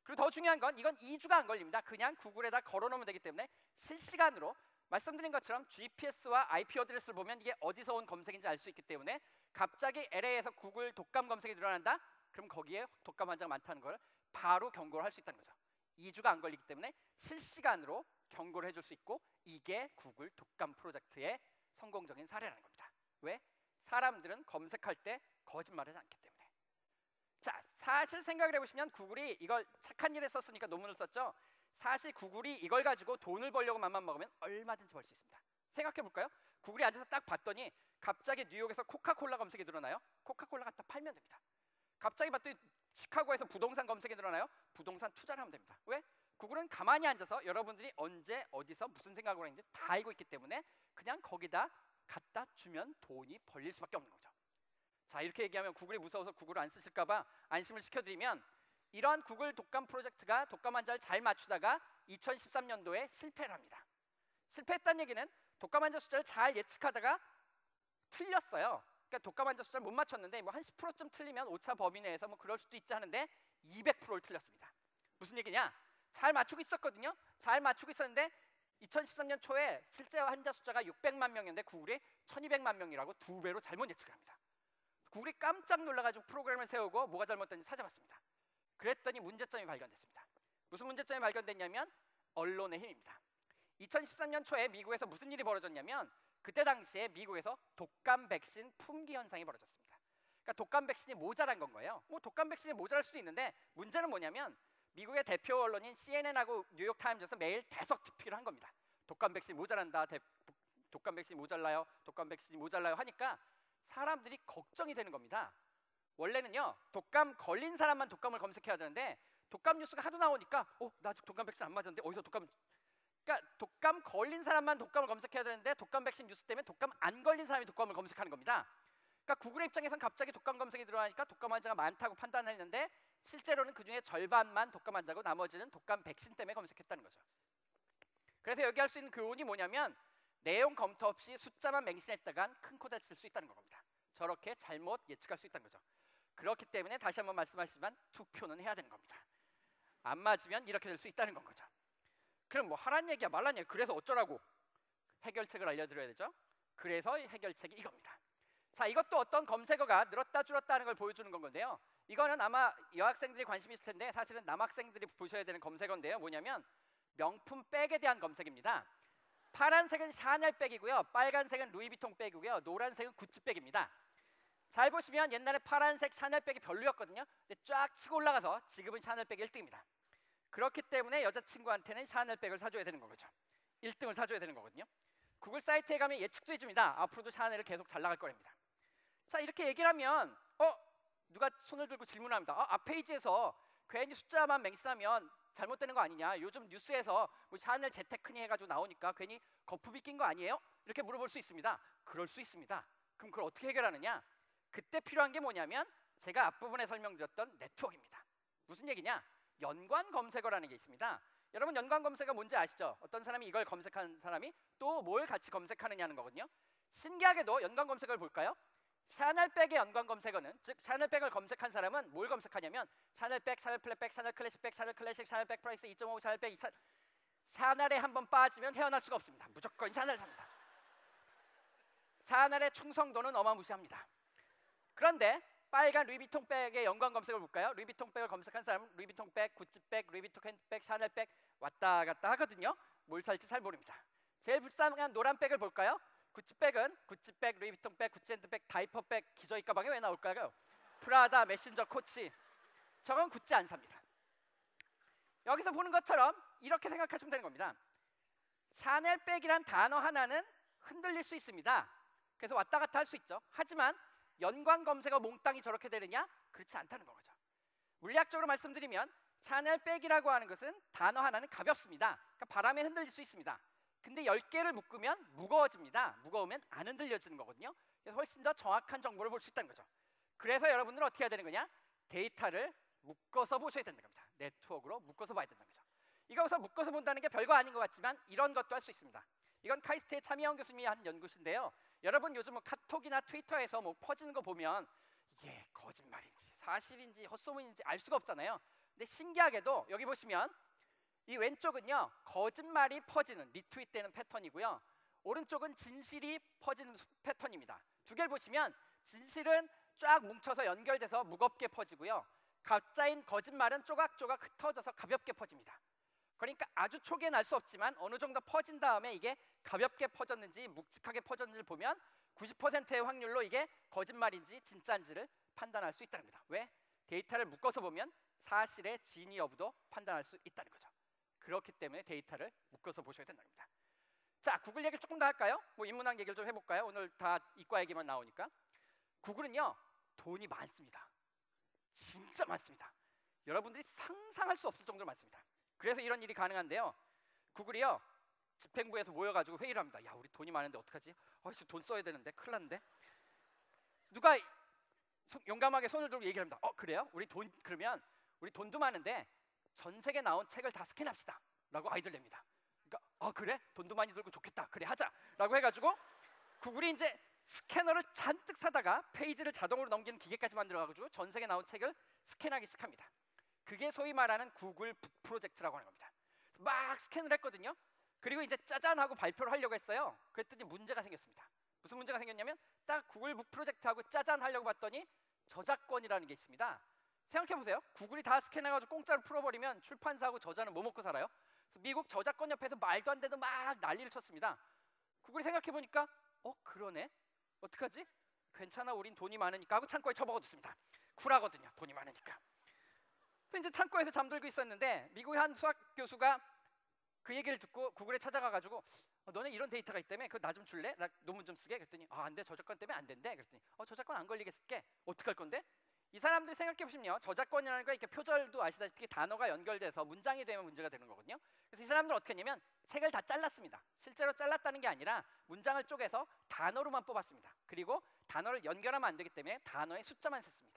그리고 더 중요한 건 이건 2주가 안 걸립니다. 그냥 구글에다 걸어놓으면 되기 때문에 실시간으로 말씀드린 것처럼 GPS와 IP 어드레스를 보면 이게 어디서 온 검색인지 알 수 있기 때문에 갑자기 LA에서 구글 독감 검색이 늘어난다? 그럼 거기에 독감 환자가 많다는 걸 바로 경고를 할 수 있다는 거죠. 2주가 안 걸리기 때문에 실시간으로 경고를 해줄 수 있고 이게 구글 독감 프로젝트의 성공적인 사례라는 겁니다. 왜? 사람들은 검색할 때 거짓말하지 않기 때문에. 자, 사실 생각을 해보시면 구글이 이걸 착한 일에 썼으니까 논문을 썼죠. 사실 구글이 이걸 가지고 돈을 벌려고 맘만 먹으면 얼마든지 벌 수 있습니다. 생각해 볼까요? 구글이 앉아서 딱 봤더니 갑자기 뉴욕에서 코카콜라 검색이 늘어나요. 코카콜라 갖다 팔면 됩니다. 갑자기 봤더니 시카고에서 부동산 검색이 늘어나요. 부동산 투자를 하면 됩니다. 왜? 구글은 가만히 앉아서 여러분들이 언제 어디서 무슨 생각을 하는지 다 알고 있기 때문에 그냥 거기다 갖다 주면 돈이 벌릴 수밖에 없는 거죠. 자 이렇게 얘기하면 구글이 무서워서 구글을 안 쓰실까봐 안심을 시켜드리면 이러한 구글 독감 프로젝트가 독감 환자를 잘 맞추다가 2013년도에 실패를 합니다. 실패했다는 얘기는 독감 환자 숫자를 잘 예측하다가 틀렸어요. 그러니까 독감 환자 숫자를 못 맞췄는데 뭐 한 10%쯤 틀리면 오차 범위 내에서 뭐 그럴 수도 있지 하는데 200%를 틀렸습니다. 무슨 얘기냐? 잘 맞추고 있었거든요. 잘 맞추고 있었는데 2013년 초에 실제 환자 숫자가 600만 명이었는데 구글이 1200만 명이라고 두 배로 잘못 예측을 합니다. 구글이 깜짝 놀라가지고 프로그램을 세우고 뭐가 잘못됐는지 찾아봤습니다. 그랬더니 문제점이 발견됐습니다. 무슨 문제점이 발견됐냐면 언론의 힘입니다. 2013년 초에 미국에서 무슨 일이 벌어졌냐면 그때 당시에 미국에서 독감 백신 품귀 현상이 벌어졌습니다. 그러니까 독감 백신이 모자란 건 거예요. 뭐 독감 백신이 모자랄 수도 있는데 문제는 뭐냐면 미국의 대표 언론인 CNN하고 뉴욕 타임즈에서 매일 대석 TP를 한 겁니다. 독감 백신 모자란다. 대, 독감 백신이 모자라요. 독감 백신이 모자라요 하니까 사람들이 걱정이 되는 겁니다. 원래는요 독감 걸린 사람만 독감을 검색해야 되는데 독감 뉴스가 하도 나오니까 어나 아직 독감 백신 안 맞았는데 어디서 독감 그러니까 독감 걸린 사람만 독감을 검색해야 되는데 독감 백신 뉴스 때문에 독감 안 걸린 사람이 독감을 검색하는 겁니다. 그러니까 구글의 입장에선 갑자기 독감 검색이 들어가니까 독감 환자가 많다고 판단했는데 실제로는 그 중에 절반만 독감 환자고 나머지는 독감 백신 때문에 검색했다는 거죠. 그래서 여기 할 수 있는 교훈이 뭐냐면 내용 검토 없이 숫자만 맹신했다간 큰 코 다칠 수 있다는 겁니다. 저렇게 잘못 예측할 수 있다는 거죠. 그렇기 때문에 다시 한번 말씀하시지만 투표는 해야 되는 겁니다. 안 맞으면 이렇게 될 수 있다는 건 거죠. 그럼 뭐 하란 얘기야 말란 얘기 그래서 어쩌라고 해결책을 알려드려야 되죠. 그래서 해결책이 이겁니다. 자 이것도 어떤 검색어가 늘었다 줄었다 하는 걸 보여주는 건데요. 이거는 아마 여학생들이 관심 있을 텐데 사실은 남학생들이 보셔야 되는 검색어인데요. 뭐냐면 명품 백에 대한 검색입니다. 파란색은 샤넬 백이고요. 빨간색은 루이비통 백이고요. 노란색은 구찌 백입니다. 잘 보시면 옛날에 파란색 샤넬 백이 별로였거든요. 근데 쫙 치고 올라가서 지금은 샤넬 백이 1등입니다. 그렇기 때문에 여자친구한테는 샤넬 백을 사줘야 되는 거죠. 1등을 사줘야 되는 거거든요. 구글 사이트에 가면 예측도 해줍니다. 앞으로도 샤넬을 계속 잘 나갈 거랍니다. 자 이렇게 얘기를 하면 어 누가 손을 들고 질문합니다. 아, 앞 페이지에서 괜히 숫자만 맹신하면 잘못되는 거 아니냐? 요즘 뉴스에서 뭐 샤넬 재테크니 해가지고 나오니까 괜히 거품이 낀 거 아니에요? 이렇게 물어볼 수 있습니다. 그럴 수 있습니다. 그럼 그걸 어떻게 해결하느냐? 그때 필요한 게 뭐냐면 제가 앞부분에 설명드렸던 네트워크입니다. 무슨 얘기냐? 연관 검색어라는 게 있습니다. 여러분 연관 검색어 뭔지 아시죠? 어떤 사람이 이걸 검색하는 사람이 또 뭘 같이 검색하느냐는 거거든요. 신기하게도 연관 검색어를 볼까요? 샤넬백의 연관 검색어는 즉 샤넬백을 검색한 사람은 뭘 검색하냐면 샤넬백, 샤넬 flap bag, 샤넬 클래식백, 샤넬 클래식, 샤넬백 price 2.5, 샤넬백 2 샤넬에 한 번 빠지면 헤어날 수가 없습니다. 무조건 샤넬 삽니다. 샤넬의 충성도는 어마무시합니다. 그런데 빨간 루이비통 백의 연관 검색을 볼까요? 루이비통 백을 검색한 사람은 루이비통 백, 구찌 백, 루이비통 핸드백, 샤넬 백 왔다 갔다 하거든요. 뭘 살지 잘 모릅니다. 제일 불쌍한 노란 백을 볼까요? 구찌백은 구찌백, 루이비통 백, 구찌 핸드백, diaper bag, 기저귀 가방에 왜 나올까요? 프라다, 메신저, 코치. 저건 구찌 안 삽니다. 여기서 보는 것처럼 이렇게 생각하시면 되는 겁니다. 샤넬 백이란 단어 하나는 흔들릴 수 있습니다. 그래서 왔다 갔다 할 수 있죠. 하지만 연관 검색어 몽땅이 저렇게 되느냐? 그렇지 않다는 거죠. 물리학적으로 말씀드리면 샤넬 백이라고 하는 것은 단어 하나는 가볍습니다. 그러니까 바람에 흔들릴 수 있습니다. 근데 10개를 묶으면 무거워집니다. 무거우면 안 흔들려지는 거거든요. 그래서 훨씬 더 정확한 정보를 볼 수 있다는 거죠. 그래서 여러분들은 어떻게 해야 되는 거냐? 데이터를 묶어서 보셔야 된다는 겁니다. 네트워크로 묶어서 봐야 된다는 거죠. 이거서 묶어서 본다는 게 별거 아닌 것 같지만 이런 것도 할 수 있습니다. 이건 카이스트의 차미영 교수님이 한 연구인데요. 여러분 요즘 뭐 카톡이나 트위터에서 뭐 퍼지는 거 보면 이게 거짓말인지 사실인지 헛소문인지 알 수가 없잖아요. 근데 신기하게도 여기 보시면 이 왼쪽은요 거짓말이 퍼지는 리트윗되는 패턴이고요. 오른쪽은 진실이 퍼지는 패턴입니다. 두 개를 보시면 진실은 쫙 뭉쳐서 연결돼서 무겁게 퍼지고요. 가짜인 거짓말은 조각조각 흩어져서 가볍게 퍼집니다. 그러니까 아주 초기에 날수 없지만 어느 정도 퍼진 다음에 이게 가볍게 퍼졌는지 묵직하게 퍼졌는지를 보면 90%의 확률로 이게 거짓말인지 진짜인지를 판단할 수 있다는 겁니다. 왜? 데이터를 묶어서 보면 사실의 진위 여부도 판단할 수 있다는 거죠. 그렇기 때문에 데이터를 묶어서 보셔야 된다는 겁니다. 자, 구글 얘기를 조금 더 할까요? 뭐 인문학 얘기를 좀 해볼까요? 오늘 다 이과 얘기만 나오니까. 구글은요 돈이 많습니다. 진짜 많습니다. 여러분들이 상상할 수 없을 정도로 많습니다. 그래서 이런 일이 가능한데요. 구글이요 집행부에서 모여가지고 회의를 합니다. 야 우리 돈이 많은데 어떡하지? 어씨 돈 써야 되는데 큰일 났는데 누가 용감하게 손을 들고 얘기를 합니다. 어 그래요? 우리 돈 그러면 우리 돈도 많은데 전 세계 나온 책을 다 스캔합시다. 라고 아이들 냅니다. 그러니까 어 그래? 돈도 많이 들고 좋겠다. 그래 하자. 라고 해가지고 구글이 이제 스캐너를 잔뜩 사다가 페이지를 자동으로 넘기는 기계까지 만들어가지고 전 세계 나온 책을 스캔하기 시작합니다. 그게 소위 말하는 구글 북 프로젝트라고 하는 겁니다. 막 스캔을 했거든요. 그리고 이제 짜잔 하고 발표를 하려고 했어요. 그랬더니 문제가 생겼습니다. 무슨 문제가 생겼냐면 딱 구글 북 프로젝트하고 짜잔 하려고 봤더니 저작권이라는 게 있습니다. 생각해 보세요. 구글이 다 스캔해가지고 공짜로 풀어버리면 출판사하고 저자는 뭐 먹고 살아요? 미국 저작권 옆에서 말도 안 되도 막 난리를 쳤습니다. 구글이 생각해 보니까 어 그러네. 어떡하지? 괜찮아 우린 돈이 많으니까 하고 창고에 처박아뒀습니다. 쿨하거든요. 돈이 많으니까. 그래서 이제 창고에서 잠들고 있었는데 미국의 한 수학 교수가 그 얘기를 듣고 구글에 찾아가 가지고 어, 너네 이런 데이터가 있다며? 그거 나 좀 줄래? 나 논문 좀 쓰게? 그랬더니 아 안돼. 저작권 때문에 안 된대. 그랬더니 어 저작권 안 걸리게 쓸게. 어떡할 건데? 이 사람들이 생각해 보시면요 저작권이라는 거 이렇게 표절도 아시다시피 단어가 연결돼서 문장이 되면 문제가 되는 거거든요. 그래서 이 사람들은 어떻게 했냐면 책을 다 잘랐습니다. 실제로 잘랐다는 게 아니라 문장을 쪼개서 단어로만 뽑았습니다. 그리고 단어를 연결하면 안 되기 때문에 단어의 숫자만 셌습니다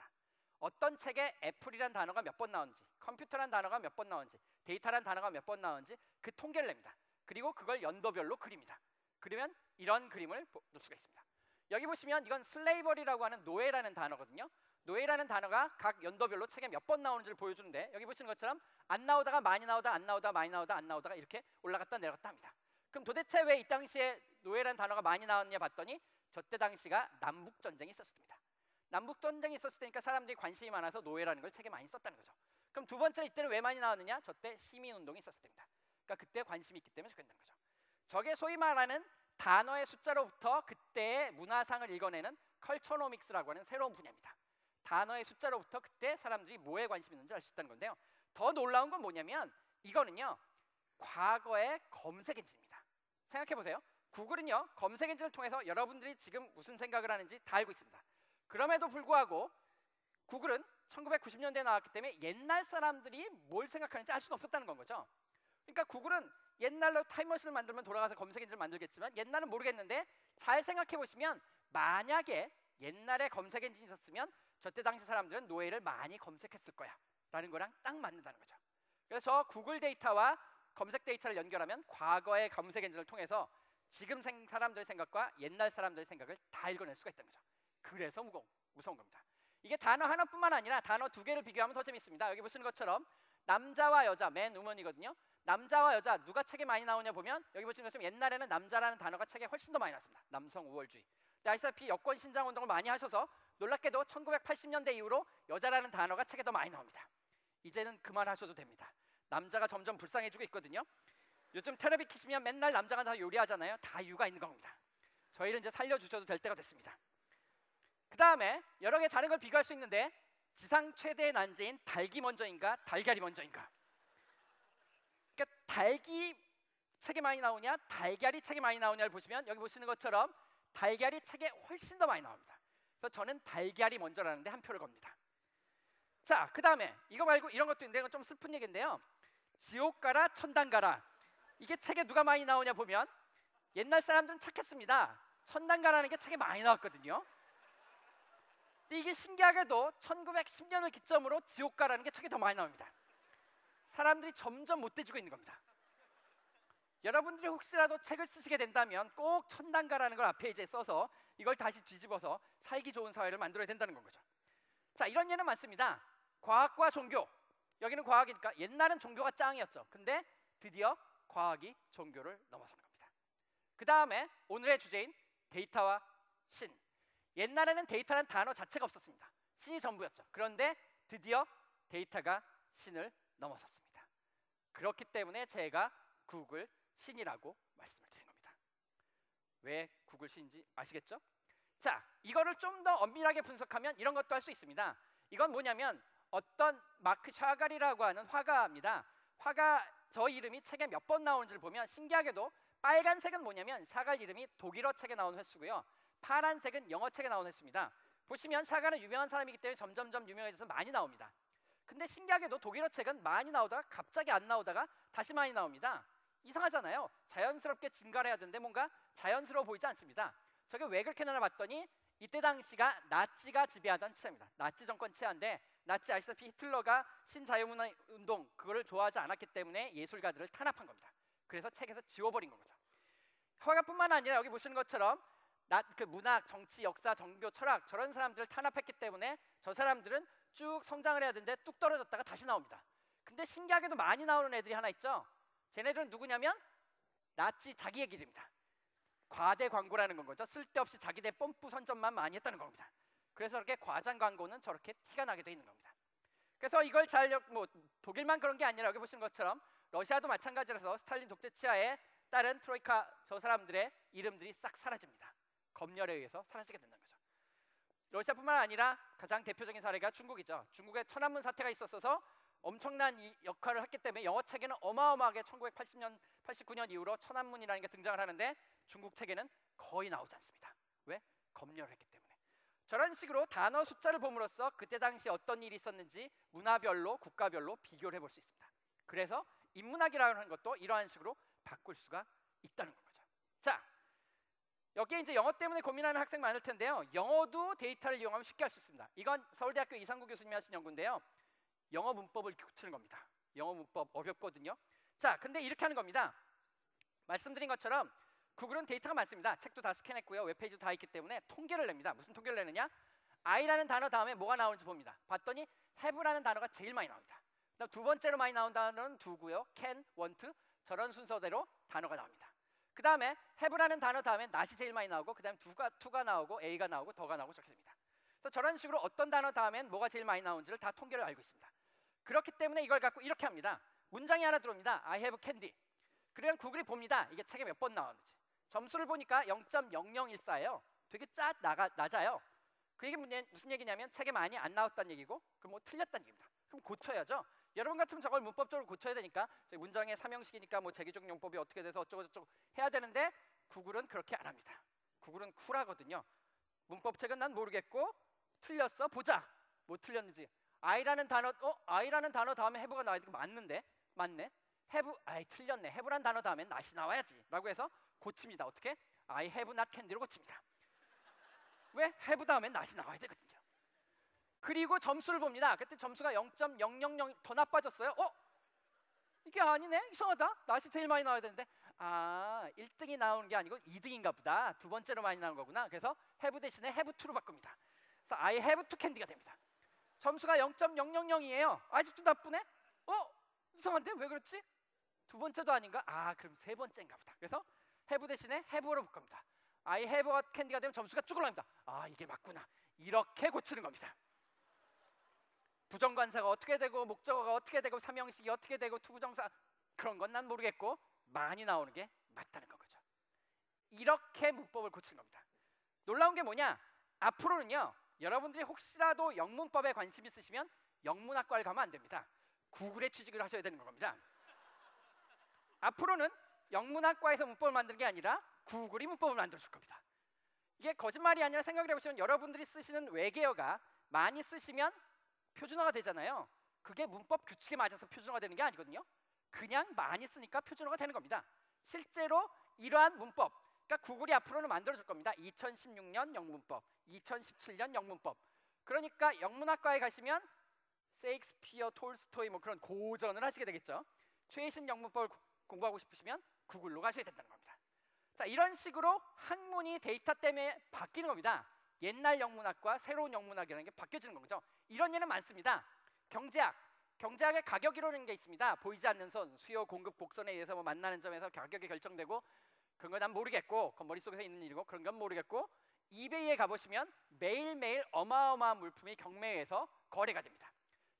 어떤 책에 애플이란 단어가 몇 번 나오는지 컴퓨터란 단어가 몇 번 나오는지 데이터란 단어가 몇 번 나오는지 그 통계를 냅니다. 그리고 그걸 연도별로 그립니다. 그러면 이런 그림을 볼 수가 있습니다. 여기 보시면 이건 slavery라고 하는 노예라는 단어거든요. 노예라는 단어가 각 연도별로 책에 몇 번 나오는지를 보여주는데 여기 보시는 것처럼 안 나오다가 많이 나오다 안 나오다 많이 나오다 안 나오다가 이렇게 올라갔다 내려갔다 합니다. 그럼 도대체 왜 이 당시에 노예라는 단어가 많이 나왔냐 봤더니 저때 당시가 남북 전쟁이 있었습니다 남북 전쟁이 있었을 테니까 사람들이 관심이 많아서 노예라는 걸 책에 많이 썼다는 거죠. 그럼 두 번째 이때는 왜 많이 나왔느냐? 저때 시민 운동이 있었을 때입니다. 그러니까 그때 관심이 있기 때문에 적혀있는 거죠. 저게 소위 말하는 단어의 숫자로부터 그때의 문화상을 읽어내는 컬처노믹스라고 하는 새로운 분야입니다. 단어의 숫자로부터 그때 사람들이 뭐에 관심이 있는지 알 수 있다는 건데요. 더 놀라운 건 뭐냐면 이거는요. 과거의 검색 엔진입니다. 생각해 보세요. 구글은요. 검색 엔진을 통해서 여러분들이 지금 무슨 생각을 하는지 다 알고 있습니다. 그럼에도 불구하고 구글은 1990년대에 나왔기 때문에 옛날 사람들이 뭘 생각하는지 알 수는 없었다는 건 거죠. 그러니까 구글은 옛날로 타임머신을 만들면 돌아가서 검색 엔진을 만들겠지만 옛날은 모르겠는데 잘 생각해 보시면 만약에 옛날에 검색 엔진이 있었으면 저때 당시 사람들은 노예를 많이 검색했을 거야 라는 거랑 딱 맞는다는 거죠. 그래서 구글 데이터와 검색 데이터를 연결하면 과거의 검색 엔진을 통해서 지금 생 사람들의 생각과 옛날 사람들의 생각을 다 읽어낼 수가 있다는 거죠. 그래서 무거운, 무서운 겁니다. 이게 단어 하나뿐만 아니라 단어 두 개를 비교하면 더 재밌습니다. 여기 보시는 것처럼 남자와 여자, 맨 우먼이거든요. 남자와 여자 누가 책에 많이 나오냐 보면 여기 보시는 것처럼 옛날에는 남자라는 단어가 책에 훨씬 더 많이 나왔습니다. 남성 우월주의. 아시다시피 여권 신장 운동을 많이 하셔서 놀랍게도 1980년대 이후로 여자라는 단어가 책에 더 많이 나옵니다. 이제는 그만하셔도 됩니다. 남자가 점점 불쌍해지고 있거든요. 요즘 텔레비 키시면 맨날 남자가 다 요리하잖아요. 다 이유가 있는 겁니다. 저희를 이제 살려주셔도 될 때가 됐습니다. 그 다음에 여러 개 다른 걸 비교할 수 있는데 지상 최대의 난제인 닭이 먼저인가 달걀이 먼저인가? 그러니까 닭이 책에 많이 나오냐 달걀이 책에 많이 나오냐를 보시면 여기 보시는 것처럼 달걀이 책에 훨씬 더 많이 나옵니다. 그래서 저는 달걀이 먼저라는데 한 표를 겁니다. 자, 그 다음에 이거 말고 이런 것도 있는데 이건 좀 슬픈 얘기인데요. 지옥 가라 천당 가라 이게 책에 누가 많이 나오냐 보면 옛날 사람들은 착했습니다. 천당 가라는 게 책에 많이 나왔거든요. 이게 신기하게도 1910년을 기점으로 지옥 가라는 게 책에 더 많이 나옵니다. 사람들이 점점 못돼지고 있는 겁니다. 여러분들이 혹시라도 책을 쓰시게 된다면 꼭 천당 가라는 걸 앞에 이제 써서 이걸 다시 뒤집어서 살기 좋은 사회를 만들어야 된다는 건 거죠. 자, 이런 예는 많습니다. 과학과 종교. 여기는 과학이니까 옛날은 종교가 짱이었죠. 근데 드디어 과학이 종교를 넘어서는 겁니다. 그 다음에 오늘의 주제인 데이터와 신. 옛날에는 데이터라는 단어 자체가 없었습니다. 신이 전부였죠. 그런데 드디어 데이터가 신을 넘어섰습니다. 그렇기 때문에 제가 구글 신이라고 말씀을 드린 겁니다. 왜 구글 신인지 아시겠죠? 자, 이거를 좀 더 엄밀하게 분석하면 이런 것도 할 수 있습니다. 이건 뭐냐면 어떤 마크 샤갈이라고 하는 화가입니다. 화가 저 이름이 책에 몇 번 나오는지를 보면 신기하게도 빨간색은 뭐냐면 샤갈 이름이 독일어 책에 나온 횟수고요. 파란색은 영어 책에 나온 횟수입니다. 보시면 샤갈은 유명한 사람이기 때문에 점점점 유명해져서 많이 나옵니다. 근데 신기하게도 독일어 책은 많이 나오다가 갑자기 안 나오다가 다시 많이 나옵니다. 이상하잖아요. 자연스럽게 증가를 해야 되는데 뭔가 자연스러워 보이지 않습니다. 저게 왜 그렇게 나나 봤더니 이때 당시가 나치가 지배하던 치하입니다. 나치 정권 치하인데 나치 아시다시피 히틀러가 신자유문화 운동 그거를 좋아하지 않았기 때문에 예술가들을 탄압한 겁니다. 그래서 책에서 지워버린 거죠. 화가뿐만 아니라 여기 보시는 것처럼 그 문학, 정치, 역사, 종교, 철학 저런 사람들을 탄압했기 때문에 저 사람들은 쭉 성장을 해야 되는데 뚝 떨어졌다가 다시 나옵니다. 근데 신기하게도 많이 나오는 애들이 하나 있죠. 쟤네들은 누구냐면 나치 자기 얘기입니다. 과대 광고라는 건 거죠. 쓸데없이 자기네 뽐뿌 선전만 많이 했다는 겁니다. 그래서 이렇게 과장 광고는 저렇게 티가 나게 돼 있는 겁니다. 그래서 이걸 잘 뭐 독일만 그런 게 아니라 여기 보시는 것처럼 러시아도 마찬가지라서 스탈린 독재 치하에 따른 트로이카 저 사람들의 이름들이 싹 사라집니다. 검열에 의해서 사라지게 된다는 거죠. 러시아뿐만 아니라 가장 대표적인 사례가 중국이죠. 중국에 천안문 사태가 있었어서 엄청난 이 역할을 했기 때문에 영어 책에는 어마어마하게 1980년 89년 이후로 천안문이라는 게 등장을 하는데 중국 책에는 거의 나오지 않습니다. 왜? 검열을 했기 때문에. 저런 식으로 단어 숫자를 봄으로써 그때 당시 어떤 일이 있었는지 문화별로 국가별로 비교를 해볼 수 있습니다. 그래서 인문학이라는 는 것도 이러한 식으로 바꿀 수가 있다는. 자, 여기에 이제 영어 때문에 고민하는 학생 많을 텐데요. 영어도 데이터를 이용하면 쉽게 할 수 있습니다. 이건 서울대학교 이상구 교수님이 하신 연구인데요. 영어 문법을 고치는 겁니다. 영어 문법 어렵거든요. 자, 근데 이렇게 하는 겁니다. 말씀드린 것처럼 구글은 데이터가 많습니다. 책도 다 스캔했고요. 웹페이지도 다 있기 때문에 통계를 냅니다. 무슨 통계를 내느냐? I라는 단어 다음에 뭐가 나오는지 봅니다. 봤더니 have라는 단어가 제일 많이 나옵니다. 그다음 두 번째로 많이 나온 단어는 do고요. can, want 저런 순서대로 단어가 나옵니다. 그 다음에 have라는 단어 다음에 not이 제일 많이 나오고 그 다음에 do가, to가 나오고 a가 나오고 더가 나오고 저렇게 됩니다. 그래서 저런 식으로 어떤 단어 다음엔 뭐가 제일 많이 나오는지를 다 통계를 알고 있습니다. 그렇기 때문에 이걸 갖고 이렇게 합니다. 문장이 하나 들어옵니다. I have candy. 그러면 구글이 봅니다. 이게 책에 몇 번 나오는지. 점수를 보니까 0.0014예요. 되게 짜 나가 낮아요. 그 얘기 무슨 얘기냐면 책에 많이 안 나왔다는 얘기고 그럼 뭐 틀렸다는 얘기입니다. 그럼 고쳐야죠. 여러분 같으면 저걸 문법적으로 고쳐야 되니까 문장의 삼형식이니까 뭐 재기적 용법이 어떻게 돼서 어쩌고 저쩌고 해야 되는데 구글은 그렇게 안 합니다. 구글은 쿨하거든요. 문법책은 난 모르겠고 틀렸어 보자. 뭐 틀렸는지. I라는 단어 어 I라는 단어 다음에 해부가 나와야 되고 맞는데 맞네. have 아이 틀렸네. have란 단어 다음에 not이 나와야지라고 해서 고칩니다. 어떻게? I have not candy로 고칩니다. 왜? have 다음에 not이 나와야 되거든요. 그리고 점수를 봅니다. 그때 점수가 0.000 더 나빠졌어요. 어? 이게 아니네? 이상하다. not이 제일 많이 나와야 되는데 아 1등이 나오는 게 아니고 2등인가 보다. 두 번째로 많이 나온 거구나. 그래서 have 대신에 have to로 바꿉니다. 그래서 I have two candy가 됩니다. 점수가 0.000이에요. 아직도 나쁘네? 어? 이상한데 왜 그렇지? 두 번째도 아닌가? 아 그럼 세 번째인가 보다. 그래서 have 대신에 have로 바꿉니다. I have a candy가 되면 점수가 쭉 올라갑니다. 아 이게 맞구나. 이렇게 고치는 겁니다. 부정관사가 어떻게 되고 목적어가 어떻게 되고 삼형식이 어떻게 되고 투부정사 그런 건 난 모르겠고 많이 나오는 게 맞다는 건 거죠. 이렇게 문법을 고치는 겁니다. 놀라운 게 뭐냐? 앞으로는요. 여러분들이 혹시라도 영문법에 관심 있으시면 영문학과를 가면 안 됩니다. 구글에 취직을 하셔야 되는 겁니다. 앞으로는 영문학과에서 문법을 만드는 게 아니라 구글이 문법을 만들어 줄 겁니다. 이게 거짓말이 아니라 생각을 해보시면 여러분들이 쓰시는 외계어가 많이 쓰시면 표준어가 되잖아요. 그게 문법 규칙에 맞아서 표준어가 되는 게 아니거든요. 그냥 많이 쓰니까 표준어가 되는 겁니다. 실제로 이러한 문법, 그러니까 구글이 앞으로는 만들어 줄 겁니다. 2016년 영문법, 2017년 영문법. 그러니까 영문학과에 가시면 세익스피어, 톨스토이 뭐 그런 고전을 하시게 되겠죠. 최신 영문법을 구- 공부하고 싶으시면 구글로 가셔야 된다는 겁니다. 자, 이런 식으로 학문이 데이터 때문에 바뀌는 겁니다. 옛날 영문학과 새로운 영문학이라는 게 바뀌어지는 거죠. 이런 예는 많습니다. 경제학, 경제학의 가격 이론인 게 있습니다. 보이지 않는 선, 수요 공급 곡선에 의해서 뭐 만나는 점에서 가격이 결정되고 그런 건 난 모르겠고 그건 머릿속에서 있는 일이고 그런 건 모르겠고 이베이에 가보시면 매일매일 어마어마한 물품이 경매에서 거래가 됩니다.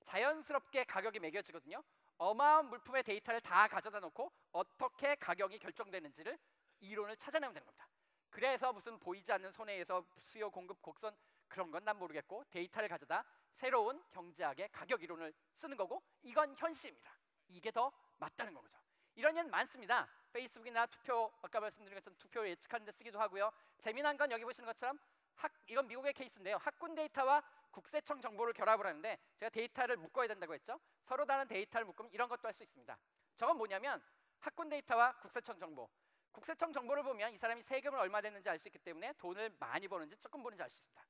자연스럽게 가격이 매겨지거든요. 어마어마한 물품의 데이터를 다 가져다 놓고 어떻게 가격이 결정되는지를 이론을 찾아내면 되는 겁니다. 그래서 무슨 보이지 않는 손에 의해서 수요 공급 곡선 그런 건 난 모르겠고 데이터를 가져다 새로운 경제학의 가격 이론을 쓰는 거고 이건 현실입니다. 이게 더 맞다는 거죠. 이런 예는 많습니다. 페이스북이나 투표 아까 말씀드린 것처럼 투표 예측하는 데 쓰기도 하고요. 재미난 건 여기 보시는 것처럼 학 이건 미국의 케이스인데요. 학군 데이터와 국세청 정보를 결합을 하는데 제가 데이터를 묶어야 된다고 했죠. 서로 다른 데이터를 묶으면 이런 것도 할 수 있습니다. 저건 뭐냐면 학군 데이터와 국세청 정보. 국세청 정보를 보면 이 사람이 세금을 얼마 냈는지 알 수 있기 때문에 돈을 많이 버는지 조금 버는지 알 수 있습니다.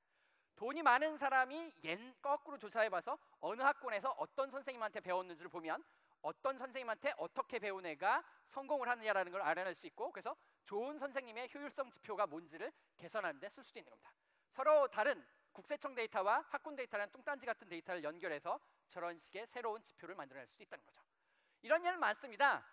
돈이 많은 사람이 얜 거꾸로 조사해봐서 어느 학군에서 어떤 선생님한테 배웠는지를 보면 어떤 선생님한테 어떻게 배운 애가 성공을 하느냐라는 걸 알아낼 수 있고 그래서 좋은 선생님의 효율성 지표가 뭔지를 개선하는 데 쓸 수도 있는 겁니다. 서로 다른 국세청 데이터와 학군 데이터라는 뚱딴지 같은 데이터를 연결해서 저런 식의 새로운 지표를 만들어낼 수도 있다는 거죠. 이런 예는 많습니다.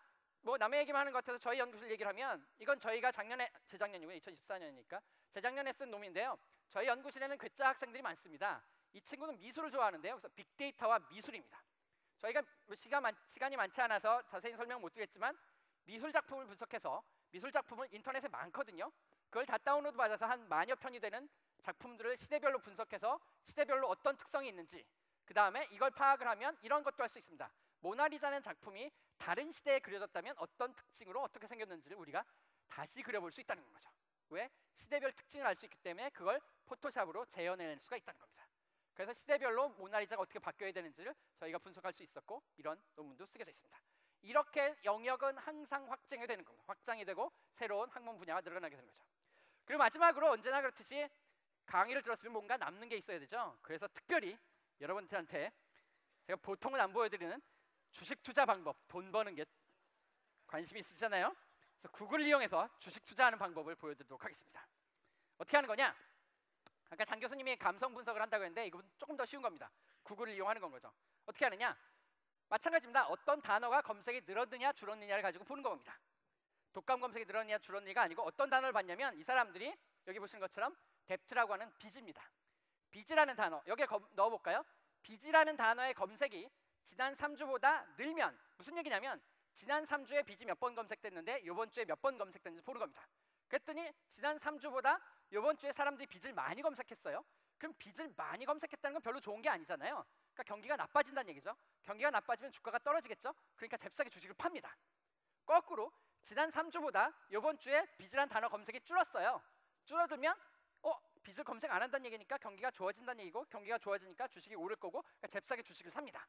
뭐 남의 얘기만 하는 것 같아서 저희 연구실 얘기를 하면 이건 저희가 작년에 재작년이고요. 2014년이니까 재작년에 쓴 놈인데요. 저희 연구실에는 괴짜 학생들이 많습니다. 이 친구는 미술을 좋아하는데요. 그래서 빅데이터와 미술입니다. 저희가 뭐 시간 많, 시간이 많지 않아서 자세히 설명 못 드리겠지만 미술 작품을 분석해서 미술 작품을 인터넷에 많거든요. 그걸 다 다운로드 받아서 한 만여 편이 되는 작품들을 시대별로 분석해서 시대별로 어떤 특성이 있는지 그 다음에 이걸 파악을 하면 이런 것도 할 수 있습니다. 모나리자는 작품이 다른 시대에 그려졌다면 어떤 특징으로 어떻게 생겼는지를 우리가 다시 그려볼 수 있다는 거죠. 왜? 시대별 특징을 알 수 있기 때문에 그걸 포토샵으로 재현해낼 수가 있다는 겁니다. 그래서 시대별로 모나리자가 어떻게 바뀌어야 되는지를 저희가 분석할 수 있었고 이런 논문도 쓰여져 있습니다. 이렇게 영역은 항상 확장이 되는 겁니다. 확장이 되고 새로운 학문 분야가 늘어나게 되는 거죠. 그리고 마지막으로 언제나 그렇듯이 강의를 들었으면 뭔가 남는 게 있어야 되죠. 그래서 특별히 여러분들한테 제가 보통은 안 보여드리는 주식 투자 방법, 돈 버는 게 관심이 있으시잖아요. 그래서 구글을 이용해서 주식 투자하는 방법을 보여드리도록 하겠습니다. 어떻게 하는 거냐? 아까 장 교수님이 감성 분석을 한다고 했는데 이건 조금 더 쉬운 겁니다. 구글을 이용하는 건 거죠. 어떻게 하느냐? 마찬가지입니다. 어떤 단어가 검색이 늘었느냐 줄었느냐를 가지고 보는 겁니다. 독감 검색이 늘었느냐 줄었느냐가 아니고 어떤 단어를 봤냐면 이 사람들이 여기 보시는 것처럼 뎁트라고 하는 빚입니다. 빚이라는 단어 여기에 검- 넣어볼까요? 빚이라는 단어의 검색이 지난 3주보다 늘면 무슨 얘기냐면 지난 3주에 빚이 몇 번 검색됐는데 이번 주에 몇 번 검색됐는지 보는 겁니다. 그랬더니 지난 3주보다 이번 주에 사람들이 빚을 많이 검색했어요. 그럼 빚을 많이 검색했다는 건 별로 좋은 게 아니잖아요. 그러니까 경기가 나빠진다는 얘기죠. 경기가 나빠지면 주가가 떨어지겠죠. 그러니까 잽싸게 주식을 팝니다. 거꾸로 지난 3주보다 이번 주에 빚이란 단어 검색이 줄었어요. 줄어들면 어 빚을 검색 안 한다는 얘기니까 경기가 좋아진다는 얘기고 경기가 좋아지니까 주식이 오를 거고 그러니까 잽싸게 주식을 삽니다.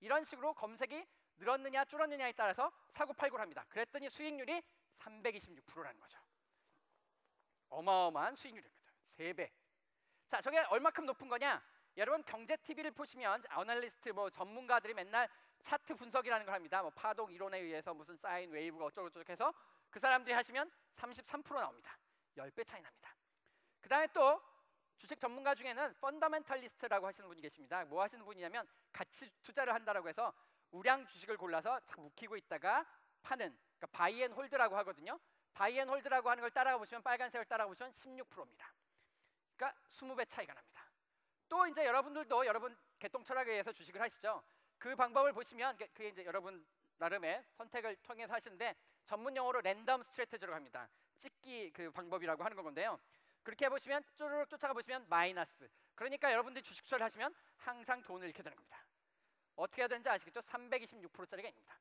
이런 식으로 검색이 늘었느냐 줄었느냐에 따라서 사고 팔고를 합니다. 그랬더니 수익률이 326%라는 거죠. 어마어마한 수익률입니다. 3배. 자, 저게 얼마큼 높은 거냐? 여러분 경제 TV를 보시면 애널리스트 뭐 전문가들이 맨날 차트 분석이라는 걸 합니다. 뭐 파동 이론에 의해서 무슨 sine wave가 어쩌고 저쩌고 해서 그 사람들이 하시면 33% 나옵니다. 10배 차이 납니다. 그 다음에 또 주식 전문가 중에는 fundamentalist라고 하시는 분이 계십니다. 뭐 하시는 분이냐면 가치 투자를 한다라고 해서 우량 주식을 골라서 탁 묵히고 있다가 파는 그러니까 buy and hold라고 하거든요. buy and hold라고 하는 걸 따라가 보시면 빨간색을 따라가 보시면 16%입니다. 그러니까 20배 차이가 납니다. 또 이제 여러분들도 여러분 개똥 철학에 의해서 주식을 하시죠. 그 방법을 보시면 그- 그게 이제 여러분 나름의 선택을 통해서 하시는데 전문 용어로 random strategy라고 합니다. 찍기 그 방법이라고 하는 건데요. 그렇게 해보시면 쪼르륵 쫓아가 보시면 마이너스. 그러니까 여러분들이 주식 투자를 하시면 항상 돈을 잃게 되는 겁니다. 어떻게 해야 되는지 아시겠죠? 326%짜리가 있습니다.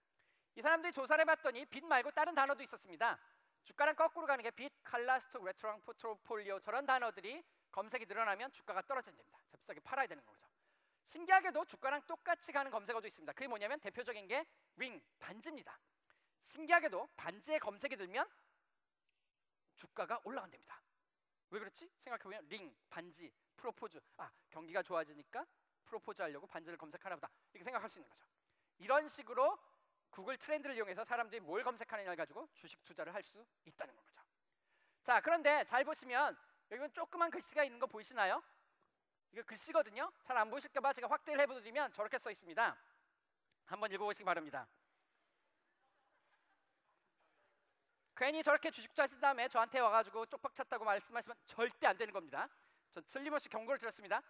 이 사람들이 조사를 해봤더니 빚 말고 다른 단어도 있었습니다. 주가랑 거꾸로 가는 게 빚, 칼라스톡, 레트랑, 포트폴리오 저런 단어들이 검색이 늘어나면 주가가 떨어진답니다. 잽싸게 팔아야 되는 거죠. 신기하게도 주가랑 똑같이 가는 검색어도 있습니다. 그게 뭐냐면 대표적인 게 링, 반지입니다. 신기하게도 반지에 검색이 늘면 주가가 올라간답니다. 왜 그렇지? 생각해보면 링, 반지, 프로포즈. 아 경기가 좋아지니까 프로포즈 하려고 반지를 검색하나 보다. 이렇게 생각할 수 있는 거죠. 이런 식으로 구글 트렌드를 이용해서 사람들이 뭘 검색하느냐를 가지고 주식 투자를 할 수 있다는 거죠. 자 그런데 잘 보시면 여기 조그만 글씨가 있는 거 보이시나요? 이거 글씨거든요. 잘 안 보이실까 봐 제가 확대를 해보드리면 저렇게 써 있습니다. 한번 읽어보시기 바랍니다. 괜히 저렇게 주식 투자하신 다음에 저한테 와가지고 쪽박 찼다고 말씀하시면 절대 안 되는 겁니다. 전 틀림없이 경고를 드렸습니다.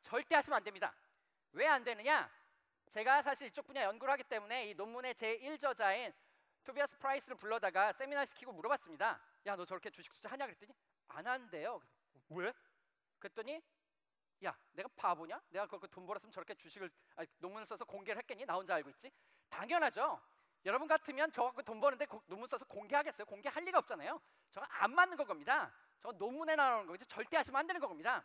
절대 하시면 안 됩니다. 왜 안 되느냐? 제가 사실 이쪽 분야 연구를 하기 때문에 이 논문의 제1저자인 토비아스 프라이스를 불러다가 세미나 시키고 물어봤습니다. 야, 너 저렇게 주식 투자 하냐 그랬더니 안 한대요. 왜? 그랬더니 야, 내가 바보냐? 내가 그돈 벌었으면 저렇게 주식을 아니, 논문을 써서 공개를 했겠니? 나 혼자 알고 있지? 당연하죠. 여러분 같으면 저 갖고 돈 버는데 고- 논문 써서 공개하겠어요? 공개할 리가 없잖아요. 저거 안 맞는 거 겁니다. 저거 논문에 나오는 거지 절대 하시면 안 되는 거 겁니다.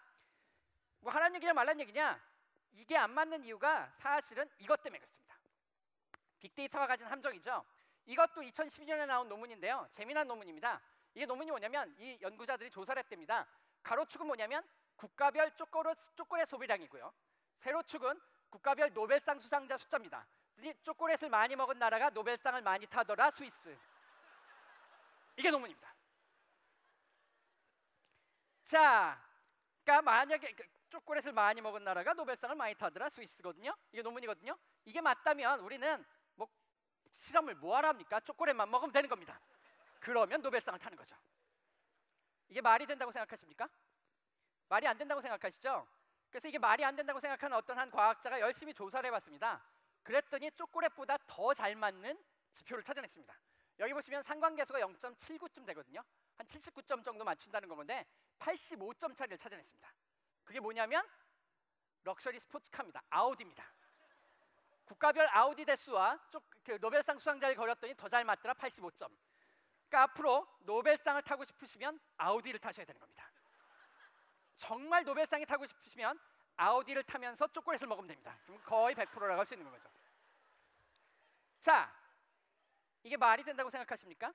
뭐 하라는 얘기냐 말라는 얘기냐? 이게 안 맞는 이유가 사실은 이것 때문에 그렇습니다. 빅데이터가 가진 함정이죠. 이것도 2012년에 나온 논문인데요. 재미난 논문입니다. 이게 논문이 뭐냐면 이 연구자들이 조사를 했답니다. 가로축은 뭐냐면 국가별 초콜릿, 소비량이고요. 세로축은 국가별 노벨상 수상자 숫자입니다. 이 초콜릿을 많이 먹은 나라가 노벨상을 많이 타더라 스위스. 이게 논문입니다. 자, 그러니까 만약에 그 초콜릿을 많이 먹은 나라가 노벨상을 많이 타더라 스위스거든요. 이게 논문이거든요. 이게 맞다면 우리는 뭐 실험을 뭐하러 합니까? 초콜릿만 먹으면 되는 겁니다. 그러면 노벨상을 타는 거죠. 이게 말이 된다고 생각하십니까? 말이 안 된다고 생각하시죠? 그래서 이게 말이 안 된다고 생각하는 어떤 한 과학자가 열심히 조사를 해봤습니다. 그랬더니 초콜릿보다 더 잘 맞는 지표를 찾아냈습니다. 여기 보시면 상관계수가 0.79쯤 되거든요. 한 79점 정도 맞춘다는 건데 85점 차이를 찾아냈습니다. 그게 뭐냐면 럭셔리 스포츠카입니다. 아우디입니다. 국가별 아우디 대수와 쪽, 그 노벨상 수상자를 거렸더니 더 잘 맞더라 85점. 그러니까 앞으로 노벨상을 타고 싶으시면 아우디를 타셔야 되는 겁니다. 정말 노벨상이 타고 싶으시면 아우디를 타면서 초콜릿을 먹으면 됩니다. 그럼 거의 100%라고 할 수 있는 거죠. 자, 이게 말이 된다고 생각하십니까?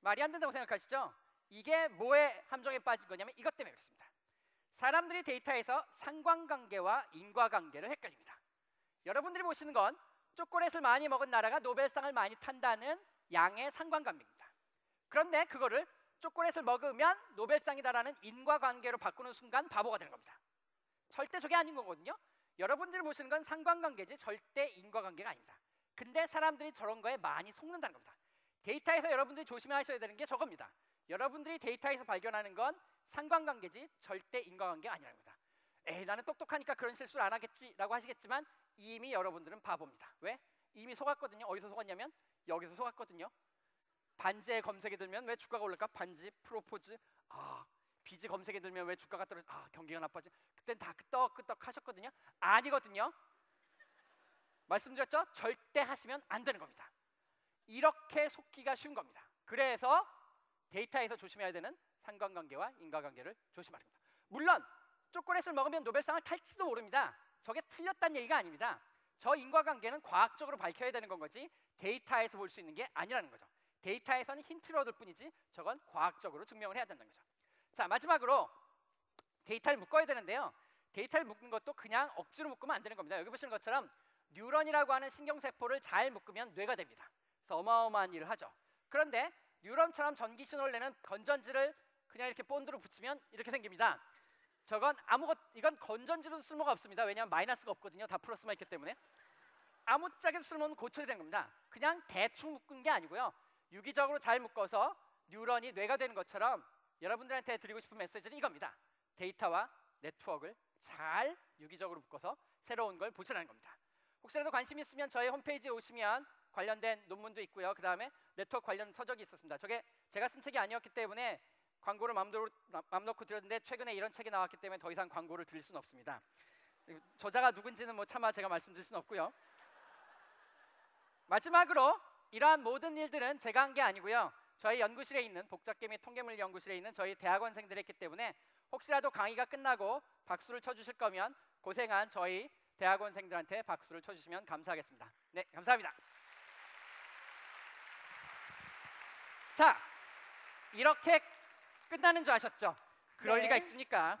말이 안 된다고 생각하시죠? 이게 뭐의 함정에 빠진 거냐면 이것 때문에 그렇습니다. 사람들이 데이터에서 상관관계와 인과관계를 헷갈립니다. 여러분들이 보시는 건 초콜릿을 많이 먹은 나라가 노벨상을 많이 탄다는 양의 상관관계입니다. 그런데 그거를 초콜릿을 먹으면 노벨상이다라는 인과관계로 바꾸는 순간 바보가 되는 겁니다. 절대 저게 아닌 거거든요. 여러분들이 보시는 건 상관관계지 절대 인과관계가 아닙니다. 근데 사람들이 저런 거에 많이 속는다는 겁니다. 데이터에서 여러분들이 조심하셔야 되는 게 저겁니다. 여러분들이 데이터에서 발견하는 건 상관관계지 절대 인과관계가 아니라는 겁니다. 에이 나는 똑똑하니까 그런 실수를 안 하겠지라고 하시겠지만 이미 여러분들은 바보입니다. 왜? 이미 속았거든요. 어디서 속았냐면 여기서 속았거든요. 반지에 검색이 들면 왜 주가가 올랄까? 반지, 프로포즈, 아 비지 검색이 들면 왜 주가가 떨어져? 아 경기가 나빠지. 그땐 다 끄떡끄떡 하셨거든요. 아니거든요. 말씀드렸죠? 절대 하시면 안 되는 겁니다. 이렇게 속기가 쉬운 겁니다. 그래서 데이터에서 조심해야 되는 상관관계와 인과관계를 겁니다. 물론 초콜릿을 먹으면 노벨상을 탈지도 모릅니다. 저게 틀렸다는 얘기가 아닙니다. 저 인과관계는 과학적으로 밝혀야 되는 건 거지 데이터에서 볼 수 있는 게 아니라는 거죠. 데이터에서는 힌트를 얻을 뿐이지 저건 과학적으로 증명을 해야 된다는 거죠. 자 마지막으로 데이터를 묶어야 되는데요. 데이터를 묶는 것도 그냥 억지로 묶으면 안 되는 겁니다. 여기 보시는 것처럼 뉴런이라고 하는 신경세포를 잘 묶으면 뇌가 됩니다. 그래서 어마어마한 일을 하죠. 그런데 뉴런처럼 전기 신호를 내는 건전지를 그냥 이렇게 본드로 붙이면 이렇게 생깁니다. 저건 아무것 이건 건전지로도 쓸모가 없습니다. 왜냐하면 마이너스가 없거든요. 다 플러스만 있기 때문에 아무짝에도 쓸모는 고철이 된 겁니다. 그냥 대충 묶은 게 아니고요. 유기적으로 잘 묶어서 뉴런이 뇌가 되는 것처럼 여러분들한테 드리고 싶은 메시지는 이겁니다. 데이터와 네트워크를 잘 유기적으로 묶어서 새로운 걸 보존하는 겁니다. 혹시라도 관심 있으면 저희 홈페이지에 오시면 관련된 논문도 있고요. 그 다음에 네트워크 관련 서적이 있었습니다. 저게 제가 쓴 책이 아니었기 때문에 광고를 맘대로 맘 놓고 드렸는데 최근에 이런 책이 나왔기 때문에 더 이상 광고를 드릴 수는 없습니다. 저자가 누군지는 뭐 차마 제가 말씀드릴 수는 없고요. 마지막으로 이러한 모든 일들은 제가 한 게 아니고요. 저희 연구실에 있는 복잡계 및 통계물 연구실에 있는 저희 대학원생들이 했기 때문에 혹시라도 강의가 끝나고 박수를 쳐주실 거면 고생한 저희 대학원생들한테 박수를 쳐주시면 감사하겠습니다. 네, 감사합니다. 자, 이렇게 끝나는 줄 아셨죠? 그럴
네.
리가 있습니까?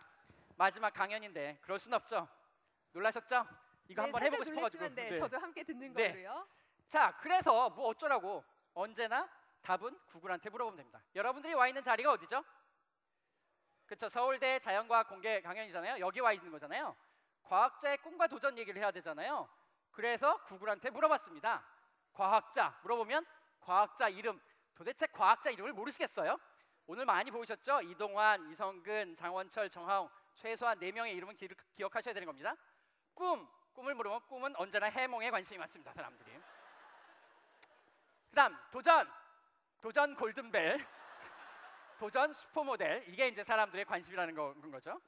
마지막 강연인데 그럴 순 없죠. 놀라셨죠? 이거
네,
한번 해보고 싶어가지고.
네,
네.
저도 함께 듣는
네.
거고요.
자, 그래서 뭐 어쩌라고 언제나 답은 구글한테 물어보면 됩니다. 여러분들이 와 있는 자리가 어디죠? 그렇죠. 서울대 자연과학 공개 강연이잖아요. 여기 와 있는 거잖아요. 과학자의 꿈과 도전 얘기를 해야 되잖아요. 그래서 구글한테 물어봤습니다. 과학자 물어보면 과학자 이름 도대체 과학자 이름을 모르시겠어요? 오늘 많이 보셨죠? 이동환, 이성근, 장원철, 정하웅 최소한 네 명의 이름은 기, 기억하셔야 되는 겁니다. 꿈 꿈을 물으면 꿈은 언제나 해몽에 관심이 많습니다. 사람들이. 그다음 도전 도전 골든벨 도전 슈퍼모델 이게 이제 사람들의 관심이라는 거, 거죠.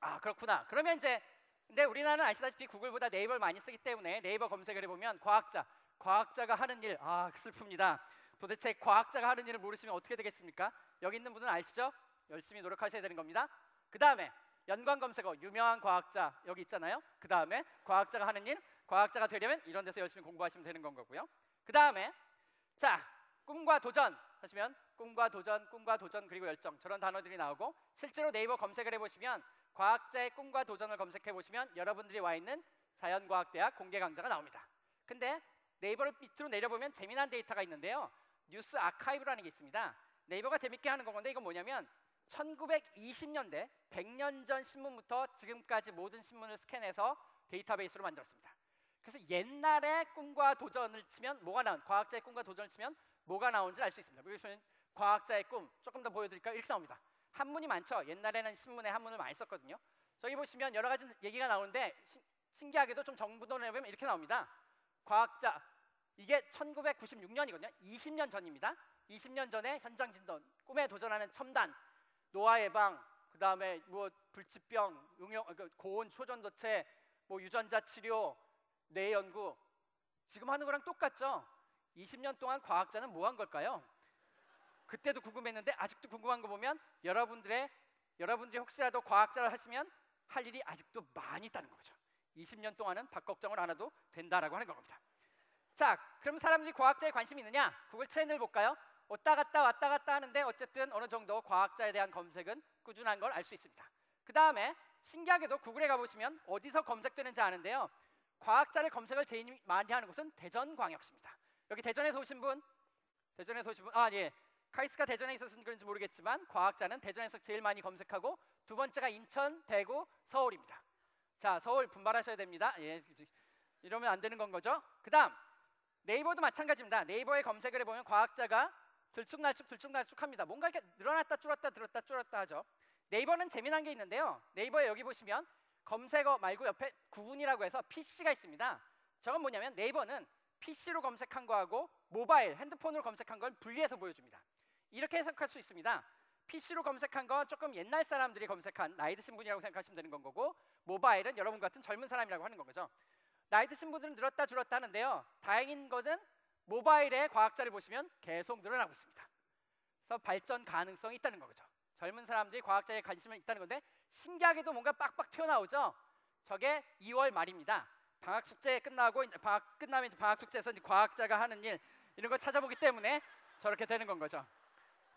아 그렇구나. 그러면 이제 근데 우리나라는 아시다시피 구글보다 네이버를 많이 쓰기 때문에 네이버 검색을 해보면 과학자 과학자가 하는 일 아 슬픕니다. 도대체 과학자가 하는 일을 모르시면 어떻게 되겠습니까? 여기 있는 분은 아시죠? 열심히 노력하셔야 되는 겁니다. 그 다음에 연관 검색어 유명한 과학자 여기 있잖아요. 그 다음에 과학자가 하는 일 과학자가 되려면 이런 데서 열심히 공부하시면 되는 건 거고요. 그 다음에 자 꿈과 도전 하시면 꿈과 도전, 꿈과 도전 그리고 열정 저런 단어들이 나오고 실제로 네이버 검색을 해보시면 과학자의 꿈과 도전을 검색해 보시면 여러분들이 와 있는 자연과학대학 공개 강좌가 나옵니다. 근데 네이버를 밑으로 내려보면 재미난 데이터가 있는데요. 뉴스 아카이브라는 게 있습니다. 네이버가 재밌게 하는 건데 이건 뭐냐면 1920년대 100년 전 신문부터 지금까지 모든 신문을 스캔해서 데이터베이스로 만들었습니다. 그래서 옛날에 꿈과 도전을 치면 뭐가 나온 과학자의 꿈과 도전을 치면 뭐가 나오는지 알 수 있습니다. 그래서 과학자의 꿈 조금 더 보여드릴까요? 이렇게 나옵니다. 한문이 많죠. 옛날에는 신문에 한문을 많이 썼거든요. 저기 보시면 여러 가지 얘기가 나오는데 시, 신기하게도 좀 정부도 내보면 이렇게 나옵니다. 과학자 이게 1996년이거든요. 20년 전입니다. 20년 전에 현장 진단, 꿈에 도전하는 첨단, 노화 예방, 그 다음에 뭐 불치병, 응용, 그 고온 초전도체, 뭐 유전자 치료, 뇌 연구 지금 하는 거랑 똑같죠. 20년 동안 과학자는 뭐 한 걸까요? 그때도 궁금했는데 아직도 궁금한 거 보면 여러분들의 여러분들이 혹시라도 과학자를 하시면 할 일이 아직도 많이 있다는 거죠. 20년 동안은 밥 걱정을 안 해도 된다라고 하는 겁니다. 자, 그럼 사람들이 과학자에 관심이 있느냐? 구글 트렌드를 볼까요? 왔다 갔다 왔다 갔다 하는데 어쨌든 어느 정도 과학자에 대한 검색은 꾸준한 걸 알 수 있습니다. 그 다음에 신기하게도 구글에 가보시면 어디서 검색되는지 아는데요. 과학자를 검색을 제일 많이 하는 곳은 대전광역시입니다. 여기 대전에서 오신 분? 대전에서 오신 분? 아 예. 카이스가 대전에 있어서 그런지 모르겠지만 과학자는 대전에서 제일 많이 검색하고 두 번째가 인천, 대구, 서울입니다. 자, 서울 분발하셔야 됩니다. 예. 이러면 안 되는 건 거죠. 그 다음 네이버도 마찬가지입니다. 네이버에 검색을 해보면 과학자가 들쭉날쭉 들쭉날쭉합니다. 뭔가 이렇게 늘어났다 줄었다 늘었다 줄었다 하죠. 네이버는 재미난 게 있는데요. 네이버에 여기 보시면 검색어 말고 옆에 구분이라고 해서 PC가 있습니다. 저건 뭐냐면 네이버는 PC로 검색한 거하고 모바일 핸드폰으로 검색한 걸 분리해서 보여줍니다. 이렇게 해석할 수 있습니다. PC로 검색한 건 조금 옛날 사람들이 검색한 나이 드신 분이라고 생각하시면 되는 건 거고 모바일은 여러분 같은 젊은 사람이라고 하는 거죠. 나이 드신 분들은 늘었다 줄었다 하는데요. 다행인 것은 모바일의 과학자를 보시면 계속 늘어나고 있습니다. 그래서 발전 가능성이 있다는 거죠. 젊은 사람들이 과학자에 관심이 있다는 건데 신기하게도 뭔가 빡빡 튀어나오죠. 저게 2월 말입니다. 방학 숙제 끝나고 이제 방학 끝나면 이제 방학 숙제에서 이제 과학자가 하는 일 이런 걸 찾아보기 때문에 저렇게 되는 건 거죠.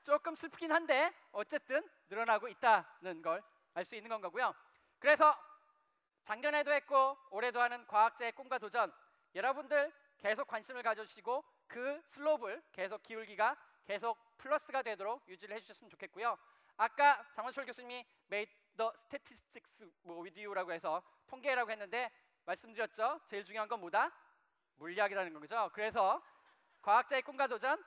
조금 슬프긴 한데 어쨌든 늘어나고 있다는 걸 알 수 있는 건 거고요. 그래서 작년에도 했고 올해도 하는 과학자의 꿈과 도전 여러분들 계속 관심을 가져주시고 그 슬롭을 계속 기울기가 계속 플러스가 되도록 유지를 해주셨으면 좋겠고요. 아까 장원철 교수님이 made the statistics 뭐 you라고 해서 통계라고 했는데 말씀드렸죠. 제일 중요한 건 뭐다? 물리학이라는 거죠. 그래서 과학자의 꿈과 도전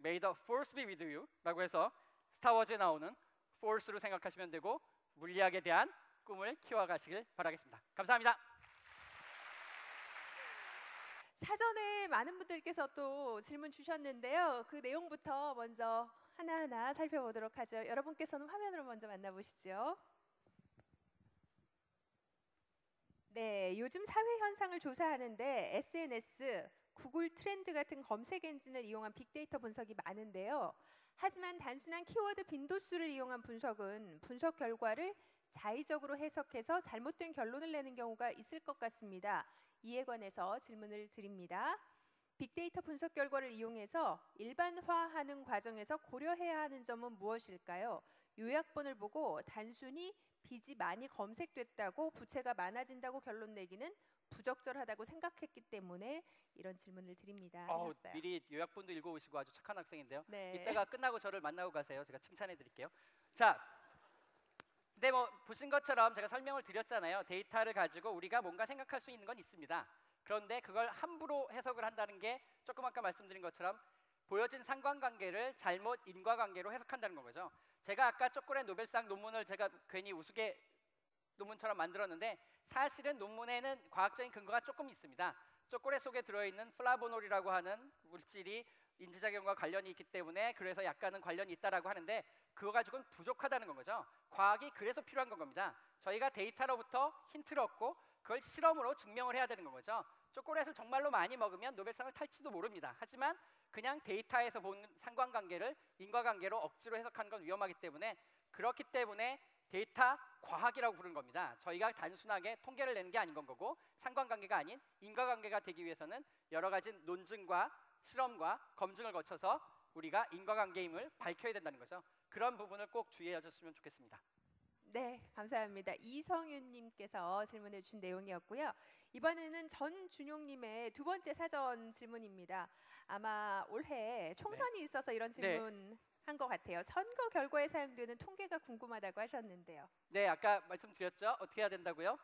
May the force be with you라고 해서 스타워즈에 나오는 force로 생각하시면 되고 물리학에 대한 꿈을 키워가시길 바라겠습니다. 감사합니다.
사전에 많은 분들께서 또 질문 주셨는데요. 그 내용부터 먼저 하나하나 살펴보도록 하죠. 여러분께서는 화면으로 먼저 만나보시죠. 네, 요즘 사회 현상을 조사하는데 SNS, 구글 트렌드 같은 검색 엔진을 이용한 빅데이터 분석이 많은데요. 하지만 단순한 키워드 빈도수를 이용한 분석은 분석 결과를 자의적으로 해석해서 잘못된 결론을 내는 경우가 있을 것 같습니다. 이에 관해서 질문을 드립니다. 빅데이터 분석 결과를 이용해서 일반화하는 과정에서 고려해야 하는 점은 무엇일까요? 요약본을 보고 단순히 빚이 많이 검색됐다고 부채가 많아진다고 결론 내기는 부적절하다고 생각했기 때문에 이런 질문을 드립니다.
어우,
하셨어요.
미리 요약본도 읽어오시고 아주 착한 학생인데요.
네.
이따가 끝나고 저를 만나고 가세요. 제가 칭찬해 드릴게요. 자, 근데 뭐 보신 것처럼 제가 설명을 드렸잖아요. 데이터를 가지고 우리가 뭔가 생각할 수 있는 건 있습니다. 그런데 그걸 함부로 해석을 한다는 게 조금 아까 말씀드린 것처럼 보여진 상관관계를 잘못 인과관계로 해석한다는 거죠. 제가 아까 초콜릿 노벨상 논문을 제가 괜히 우스개 논문처럼 만들었는데 사실은 논문에는 과학적인 근거가 조금 있습니다. 초콜릿 속에 들어있는 플라보놀이라고 하는 물질이 인지작용과 관련이 있기 때문에 그래서 약간은 관련이 있다라고 하는데 그거 가지고는 부족하다는 건 거죠. 과학이 그래서 필요한 건 겁니다. 저희가 데이터로부터 힌트를 얻고 그걸 실험으로 증명을 해야 되는 건 거죠. 초콜릿을 정말로 많이 먹으면 노벨상을 탈지도 모릅니다. 하지만 그냥 데이터에서 본 상관관계를 인과관계로 억지로 해석하는 건 위험하기 때문에 그렇기 때문에 데이터 과학이라고 부르는 겁니다. 저희가 단순하게 통계를 내는 게 아닌 건 거고 상관관계가 아닌 인과관계가 되기 위해서는 여러 가지 논증과 실험과 검증을 거쳐서 우리가 인과관계임을 밝혀야 된다는 거죠. 그런 부분을 꼭 주의해 주셨으면 좋겠습니다.
네, 감사합니다. 이성윤님께서 질문해 주신 내용이었고요. 이번에는 전준용님의 두 번째 사전 질문입니다. 아마 올해 총선이 있어서 이런
네.
질문 한것 같아요. 선거 결과에 사용되는 통계가 궁금하다고 하셨는데요.
네, 아까 말씀드렸죠. 어떻게 해야 된다고요?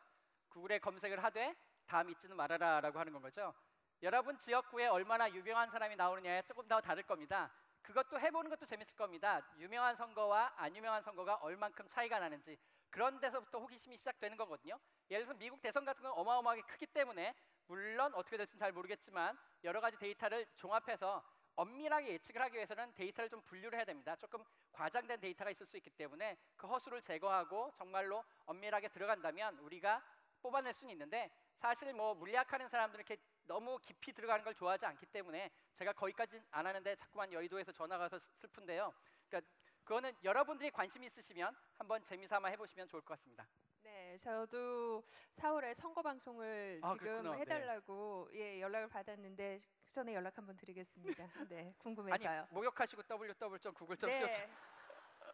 구글에 검색을 하되 다 믿지는 말아라라고 하는 건 거죠. 여러분 지역구에 얼마나 유명한 사람이 나오느냐에 조금 더 다를 겁니다. 그것도 해보는 것도 재밌을 겁니다. 유명한 선거와 안 유명한 선거가 얼만큼 차이가 나는지 그런 데서부터 호기심이 시작되는 거거든요. 예를 들어서 미국 대선 같은 건 어마어마하게 크기 때문에 물론 어떻게 될지는 잘 모르겠지만 여러 가지 데이터를 종합해서 엄밀하게 예측을 하기 위해서는 데이터를 좀 분류를 해야 됩니다. 조금 과장된 데이터가 있을 수 있기 때문에 그 허수를 제거하고 정말로 엄밀하게 들어간다면 우리가 뽑아낼 수는 있는데 사실 뭐 물리학하는 사람들은 이렇게 너무 깊이 들어가는 걸 좋아하지 않기 때문에 제가 거기까지는 안 하는데 자꾸만 여의도에서 전화가 와서 슬픈데요. 그러니까 그거는 여러분들이 관심 있으시면 한번 재미삼아 해보시면 좋을 것 같습니다.
네, 저도 4월에 선거 방송을
아,
지금
그랬구나. 네.
해달라고 예 연락을 받았는데 그 전에 연락 한번 드리겠습니다. 네,
아니
궁금해서요.
목욕하시고 www.google.co
네.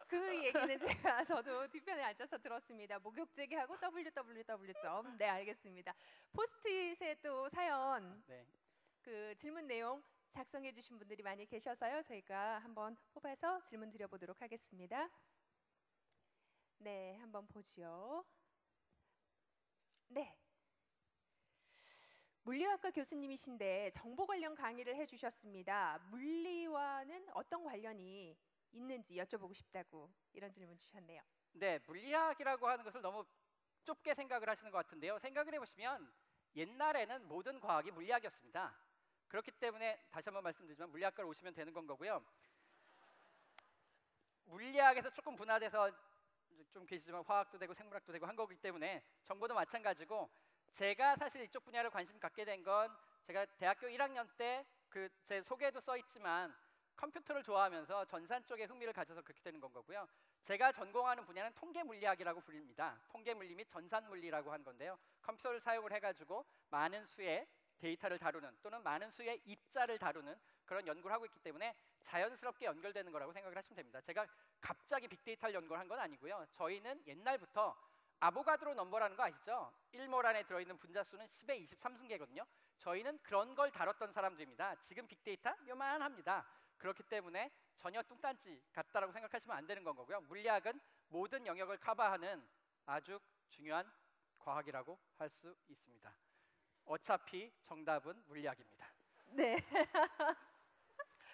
그 얘기는 제가 저도 뒤편에 앉아서 들었습니다. 목욕제기하고 www. 네 알겠습니다. 포스트잇에 또 사연
네.
그 질문 내용 작성해 주신 분들이 많이 계셔서요. 저희가 한번 뽑아서 질문 드려 보도록 하겠습니다. 네, 한번 보지요. 네. 물리학과 교수님이신데 정보 관련 강의를 해 주셨습니다. 물리와는 어떤 관련이 있는지 여쭤보고 싶다고 이런 질문 주셨네요.
네, 물리학이라고 하는 것을 너무 좁게 생각을 하시는 것 같은데요. 생각을 해보시면 옛날에는 모든 과학이 물리학이었습니다. 그렇기 때문에 다시 한번 말씀드리지만 물리학과로 오시면 되는 건 거고요. 물리학에서 조금 분화돼서 좀 계시지만 화학도 되고 생물학도 되고 한 거기 때문에 정보도 마찬가지고 제가 사실 이쪽 분야를 관심 갖게 된 건 제가 대학교 1학년 때 그 제 소개에도 써 있지만 컴퓨터를 좋아하면서 전산 쪽에 흥미를 가져서 그렇게 되는 건 거고요. 제가 전공하는 분야는 통계 물리학이라고 불립니다. 통계 물리 및 전산 물리라고 하는 건데요. 컴퓨터를 사용을 해가지고 많은 수의 데이터를 다루는 또는 많은 수의 입자를 다루는 그런 연구를 하고 있기 때문에 자연스럽게 연결되는 거라고 생각을 하시면 됩니다. 제가 갑자기 빅데이터를 연구한 건 아니고요. 저희는 옛날부터 아보가드로 넘버라는 거 아시죠? 1몰 안에 들어있는 분자 수는 10의 23승계거든요. 저희는 그런 걸 다뤘던 사람들입니다. 지금 빅데이터 요만합니다. 그렇기 때문에 전혀 뚱딴지 같다라고 생각하시면 안 되는 건 거고요. 물리학은 모든 영역을 커버하는 아주 중요한 과학이라고 할 수 있습니다. 어차피 정답은 물리학입니다.
네,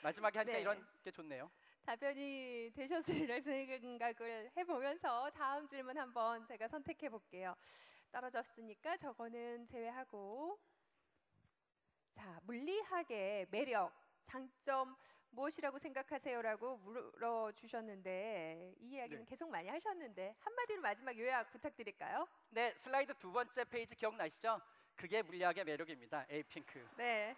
마지막에 하니까
네.
이런 게 좋네요.
답변이 되셨으리라 생각을 해보면서 다음 질문 한번 제가 선택해 볼게요. 떨어졌으니까 저거는 제외하고 자 물리학의 매력, 장점 무엇이라고 생각하세요라고 물어 주셨는데 이 이야기는
네.
계속 많이 하셨는데 한마디로 마지막 요약 부탁드릴까요?
네, 슬라이드 두 번째 페이지 기억나시죠? 그게 물리학의 매력입니다. 에이핑크.
네.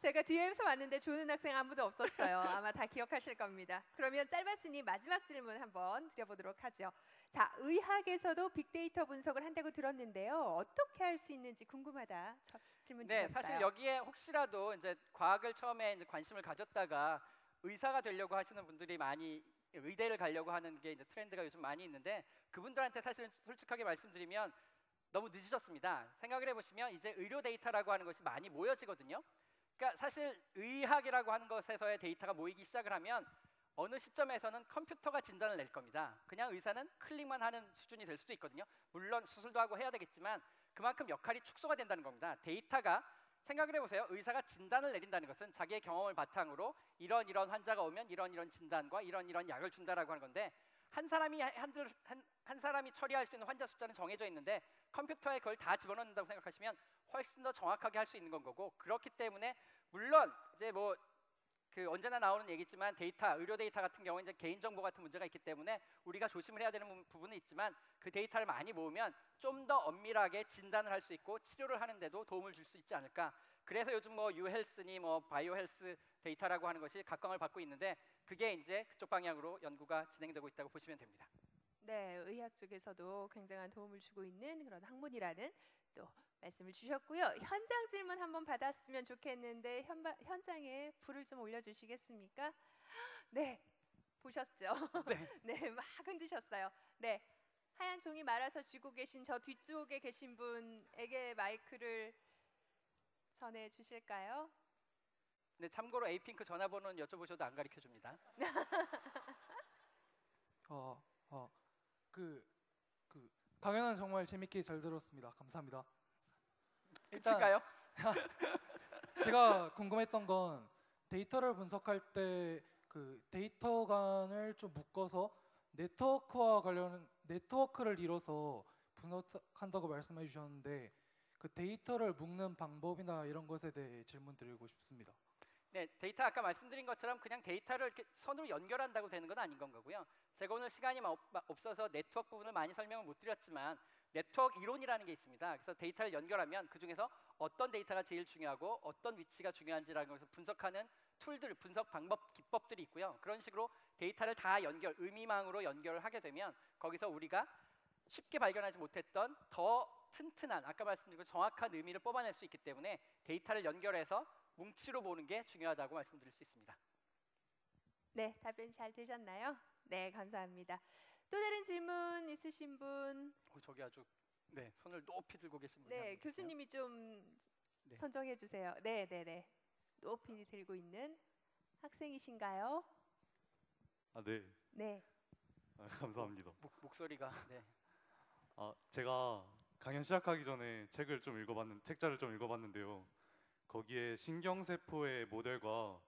제가 뒤에서 왔는데 좋은 학생 아무도 없었어요. 아마 다 기억하실 겁니다. 그러면 짧았으니 마지막 질문 한번 드려보도록 하죠. 자, 의학에서도 빅데이터 분석을 한다고 들었는데요. 어떻게 할 수 있는지 궁금하다. 저 질문
네,
주셨어요.
사실 여기에 혹시라도 이제 과학을 처음에 이제 관심을 가졌다가 의사가 되려고 하시는 분들이 많이 의대를 가려고 하는 게 이제 트렌드가 요즘 많이 있는데 그분들한테 사실은 솔직하게 말씀드리면 너무 늦으셨습니다. 생각을 해보시면 이제 의료 데이터라고 하는 것이 많이 모여지거든요. 그러니까 사실 의학이라고 하는 것에서의 데이터가 모이기 시작을 하면 어느 시점에서는 컴퓨터가 진단을 낼 겁니다. 그냥 의사는 클릭만 하는 수준이 될 수도 있거든요. 물론 수술도 하고 해야 되겠지만 그만큼 역할이 축소가 된다는 겁니다. 데이터가 생각을 해보세요. 의사가 진단을 내린다는 것은 자기의 경험을 바탕으로 이런 이런 환자가 오면 이런 이런 진단과 이런 이런 약을 준다라고 하는 건데 한 사람이 한, 한, 한 사람이 처리할 수 있는 환자 숫자는 정해져 있는데 컴퓨터에 그걸 다 집어넣는다고 생각하시면 훨씬 더 정확하게 할 수 있는 건 거고 그렇기 때문에 물론 이제 뭐 그 언제나 나오는 얘기지만 데이터, 의료 데이터 같은 경우는 이제 개인 정보 같은 문제가 있기 때문에 우리가 조심을 해야 되는 부- 부분은 있지만 그 데이터를 많이 모으면 좀 더 엄밀하게 진단을 할 수 있고 치료를 하는데도 도움을 줄 수 있지 않을까. 그래서 요즘 뭐 u-health니 뭐 bio health 데이터라고 하는 것이 각광을 받고 있는데 그게 이제 그쪽 방향으로 연구가 진행되고 있다고 보시면 됩니다.
네, 의학 쪽에서도 굉장한 도움을 주고 있는 그런 학문이라는 또 말씀을 주셨고요. 현장 질문 한번 받았으면 좋겠는데 현바, 현장에 불을 좀 올려주시겠습니까? 네, 보셨죠?
네.
네, 막 흔드셨어요. 네, 하얀 종이 말아서 쥐고 계신 저 뒤쪽에 계신 분에게 마이크를 전해 주실까요?
네, 참고로 에이핑크 전화번호는 여쭤보셔도 안 가르쳐 줍니다.
어, 어, 그, 그 강연은 정말 재밌게 잘 들었습니다. 감사합니다.
끝일까요?
제가 궁금했던 건 데이터를 분석할 때 그 데이터 간을 좀 묶어서 네트워크와 관련 네트워크를 이뤄서 분석한다고 말씀해 주셨는데 그 데이터를 묶는 방법이나 이런 것에 대해 질문 드리고 싶습니다.
네, 데이터 아까 말씀드린 것처럼 그냥 데이터를 이렇게 선으로 연결한다고 되는 건 아닌 건 거고요. 제가 오늘 시간이 없어서 네트워크 부분을 많이 설명을 못 드렸지만 네트워크 이론이라는 게 있습니다. 그래서 데이터를 연결하면 그 중에서 어떤 데이터가 제일 중요하고 어떤 위치가 중요한지라는 것을 분석하는 tool들, 분석 방법, 기법들이 있고요. 그런 식으로 데이터를 다 연결, 의미망으로 연결을 하게 되면 거기서 우리가 쉽게 발견하지 못했던 더 튼튼한 아까 말씀드린 정확한 의미를 뽑아낼 수 있기 때문에 데이터를 연결해서 뭉치로 보는 게 중요하다고 말씀드릴 수 있습니다.
네, 답변 잘 되셨나요? 네, 감사합니다. 또 다른 질문 있으신 분?
어, 저기 아주 네 손을 높이 들고 계신 분이
네. 교수님이 좀
네.
선정해 주세요. 네, 네, 네. 높이 들고 있는 학생이신가요?
아, 네.
네.
아, 감사합니다.
목, 목소리가 네.
아, 제가 강연 시작하기 전에 책을 좀 읽어봤는 책자를 좀 읽어봤는데요. 거기에 신경세포의 모델과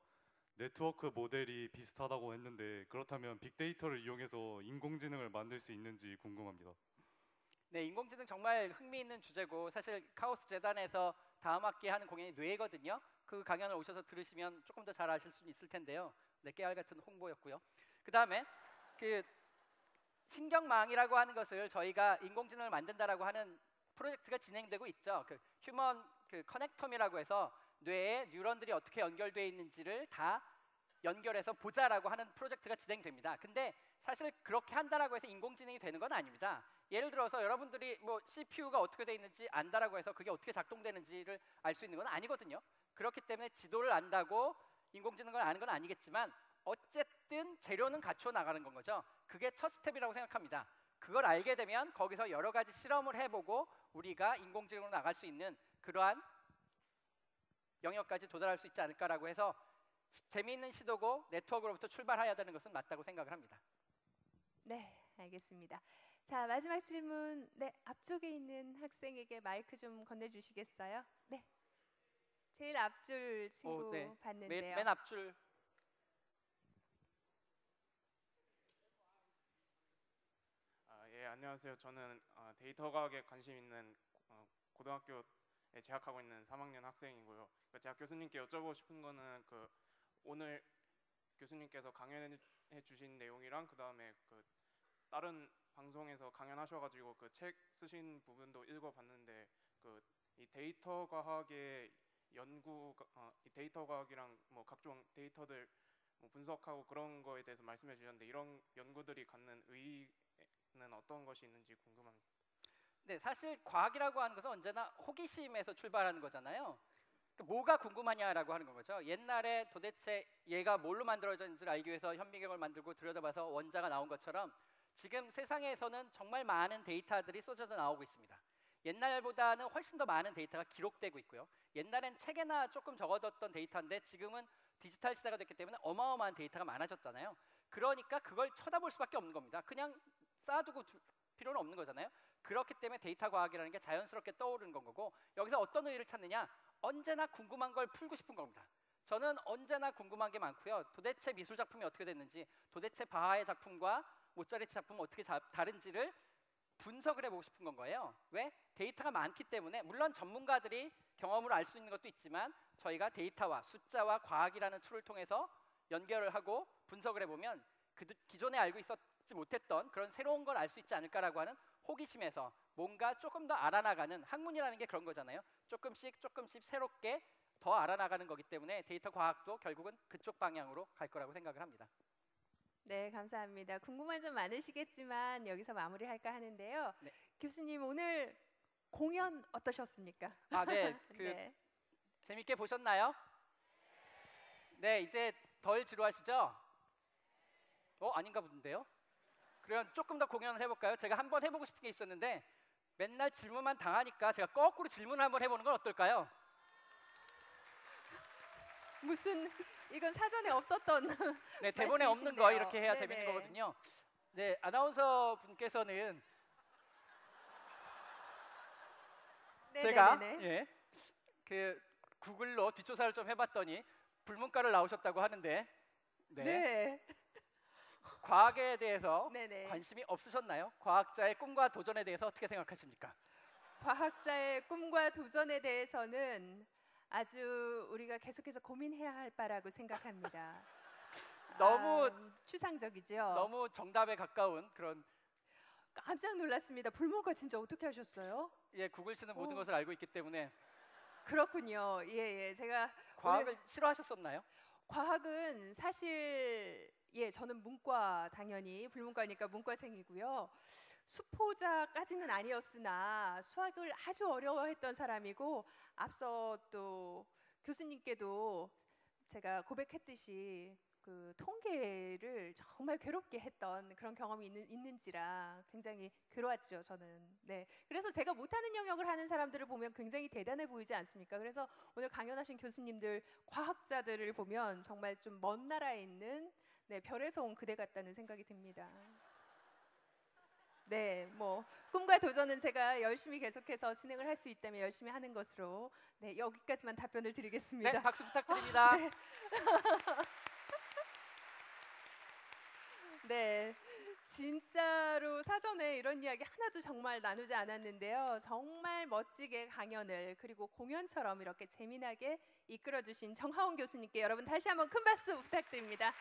네트워크 모델이 비슷하다고 했는데 그렇다면 빅데이터를 이용해서 인공지능을 만들 수 있는지 궁금합니다.
네, 인공지능 정말 흥미있는 주제고 사실 카오스 재단에서 다음 학기에 하는 강연이 뇌거든요. 그 강연을 오셔서 들으시면 조금 더 잘 아실 수 있을 텐데요. 네, 깨알 같은 홍보였고요. 그 다음에 그 신경망이라고 하는 것을 저희가 인공지능을 만든다라고 하는 프로젝트가 진행되고 있죠. 그 human 그 connectome이라고 해서 뇌에 뉴런들이 어떻게 연결되어 있는지를 다 연결해서 보자라고 하는 프로젝트가 진행됩니다. 근데 사실 그렇게 한다라고 해서 인공지능이 되는 건 아닙니다. 예를 들어서 여러분들이 뭐 CPU가 어떻게 되어 있는지 안다라고 해서 그게 어떻게 작동되는지를 알 수 있는 건 아니거든요. 그렇기 때문에 지도를 안다고 인공지능을 아는 건 아니겠지만 어쨌든 재료는 갖추어 나가는 건 거죠. 그게 첫 스텝이라고 생각합니다. 그걸 알게 되면 거기서 여러 가지 실험을 해보고 우리가 인공지능으로 나갈 수 있는 그러한 영역까지 도달할 수 있지 않을까라고 해서 재미있는 시도고 네트워크로부터 출발해야 되는 것은 맞다고 생각을 합니다.
네, 알겠습니다. 자, 마지막 질문. 네, 앞쪽에 있는 학생에게 마이크 좀 건네 주시겠어요? 네. 제일 앞줄 친구
네. 맨,
봤는데요.
맨 앞줄
아, 예, 안녕하세요. 저는 어, 데이터 과학에 관심 있는 어, 고등학교에 재학하고 있는 3학년 학생이고요. 그 제가 교수님께 여쭤보고 싶은 거는 그 오늘 교수님께서 강연해 주신 내용이랑 그 다음에 그 다른 방송에서 강연하셔가지고 그 책 쓰신 부분도 읽어봤는데 그 이 데이터 과학의 연구, 어, 이 데이터 과학이랑 뭐 각종 데이터들 뭐 분석하고 그런 거에 대해서 말씀해 주셨는데 이런 연구들이 갖는 의의 는 어떤 것이 있는지 궁금합니다.
네, 사실 과학이라고 하는 것은 언제나 호기심에서 출발하는 거잖아요. 그 뭐가 궁금하냐라고 하는 거죠. 옛날에 도대체 얘가 뭘로 만들어졌는지를 알기 위해서 현미경을 만들고 들여다봐서 원자가 나온 것처럼 지금 세상에서는 정말 많은 데이터들이 쏟아져 나오고 있습니다. 옛날보다는 훨씬 더 많은 데이터가 기록되고 있고요. 옛날엔 책에나 조금 적어뒀던 데이터인데 지금은 디지털 시대가 됐기 때문에 어마어마한 데이터가 많아졌잖아요. 그러니까 그걸 쳐다볼 수밖에 없는 겁니다. 그냥 쌓아두고 두- 필요는 없는 거잖아요. 그렇기 때문에 데이터 과학이라는 게 자연스럽게 떠오르는 건 거고 여기서 어떤 의의를 찾느냐? 언제나 궁금한 걸 풀고 싶은 겁니다. 저는 언제나 궁금한 게 많고요. 도대체 미술 작품이 어떻게 됐는지, 도대체 바하의 작품과 모차르트 작품은 어떻게 자- 다른지를 분석을 해보고 싶은 건 거예요. 왜? 데이터가 많기 때문에 물론 전문가들이 경험으로 알 수 있는 것도 있지만 저희가 데이터와 숫자와 과학이라는 tool을 통해서 연결을 하고 분석을 해보면 그 기존에 알고 있었지 못했던 그런 새로운 걸 알 수 있지 않을까라고 하는 호기심에서 뭔가 조금 더 알아나가는 학문이라는 게 그런 거잖아요. 조금씩 조금씩 새롭게 더 알아나가는 거기 때문에 데이터 과학도 결국은 그쪽 방향으로 갈 거라고 생각을 합니다.
네, 감사합니다. 궁금한 점 많으시겠지만 여기서 마무리할까 하는데요.
네.
교수님 오늘 공연 어떠셨습니까?
아, 네. 그
네.
재밌게 보셨나요? 네, 이제 덜 지루하시죠? 어, 아닌가 본데요? 그러면 조금 더 공연을 해볼까요? 제가 한번 해보고 싶은 게 있었는데 맨날 질문만 당하니까 제가 거꾸로 질문을 한번 해보는 건 어떨까요?
무슨 이건 사전에 없었던
네, 대본에 없는 거. 이렇게 해야
네네.
재밌는 거거든요. 네, 아나운서 분께서는 제가
네네네네.
예, 그 구글로 뒷조사를 좀 해봤더니 불문과를 나오셨다고 하는데 네,
네.
과학에 대해서
네네.
관심이 없으셨나요? 과학자의 꿈과 도전에 대해서 어떻게 생각하십니까?
과학자의 꿈과 도전에 대해서는 아주 우리가 계속해서 고민해야 할 바라고 생각합니다.
너무
아, 추상적이죠.
너무 정답에 가까운 그런
깜짝 놀랐습니다. 불문과 진짜 어떻게 하셨어요?
예 구글 씨는 모든
오.
것을 알고 있기 때문에
그렇군요. 예, 예. 제가
과학을 싫어하셨었나요?
과학은 사실 예, 저는 문과 당연히 불문과니까 문과생이고요. 수포자까지는 아니었으나 수학을 아주 어려워했던 사람이고 앞서 또 교수님께도 제가 고백했듯이 그 통계를 정말 괴롭게 했던 그런 경험이 있는, 있는지라 굉장히 괴로웠죠 저는. 네. 그래서 제가 못하는 영역을 하는 사람들을 보면 굉장히 대단해 보이지 않습니까? 그래서 오늘 강연하신 교수님들 과학자들을 보면 정말 좀 먼 나라에 있는 네, 별에서 온 그대 같다는 생각이 듭니다. 네, 뭐 꿈과 도전은 제가 열심히 계속해서 진행을 할 수 있다면 열심히 하는 것으로 네, 여기까지만 답변을 드리겠습니다.
네, 박수 부탁드립니다.
네. 진짜로 사전에 이런 이야기 하나도 정말 나누지 않았는데요. 정말 멋지게 강연을 그리고 공연처럼 이렇게 재미나게 이끌어 주신 정하원 교수님께 여러분 다시 한번 큰 박수 부탁드립니다.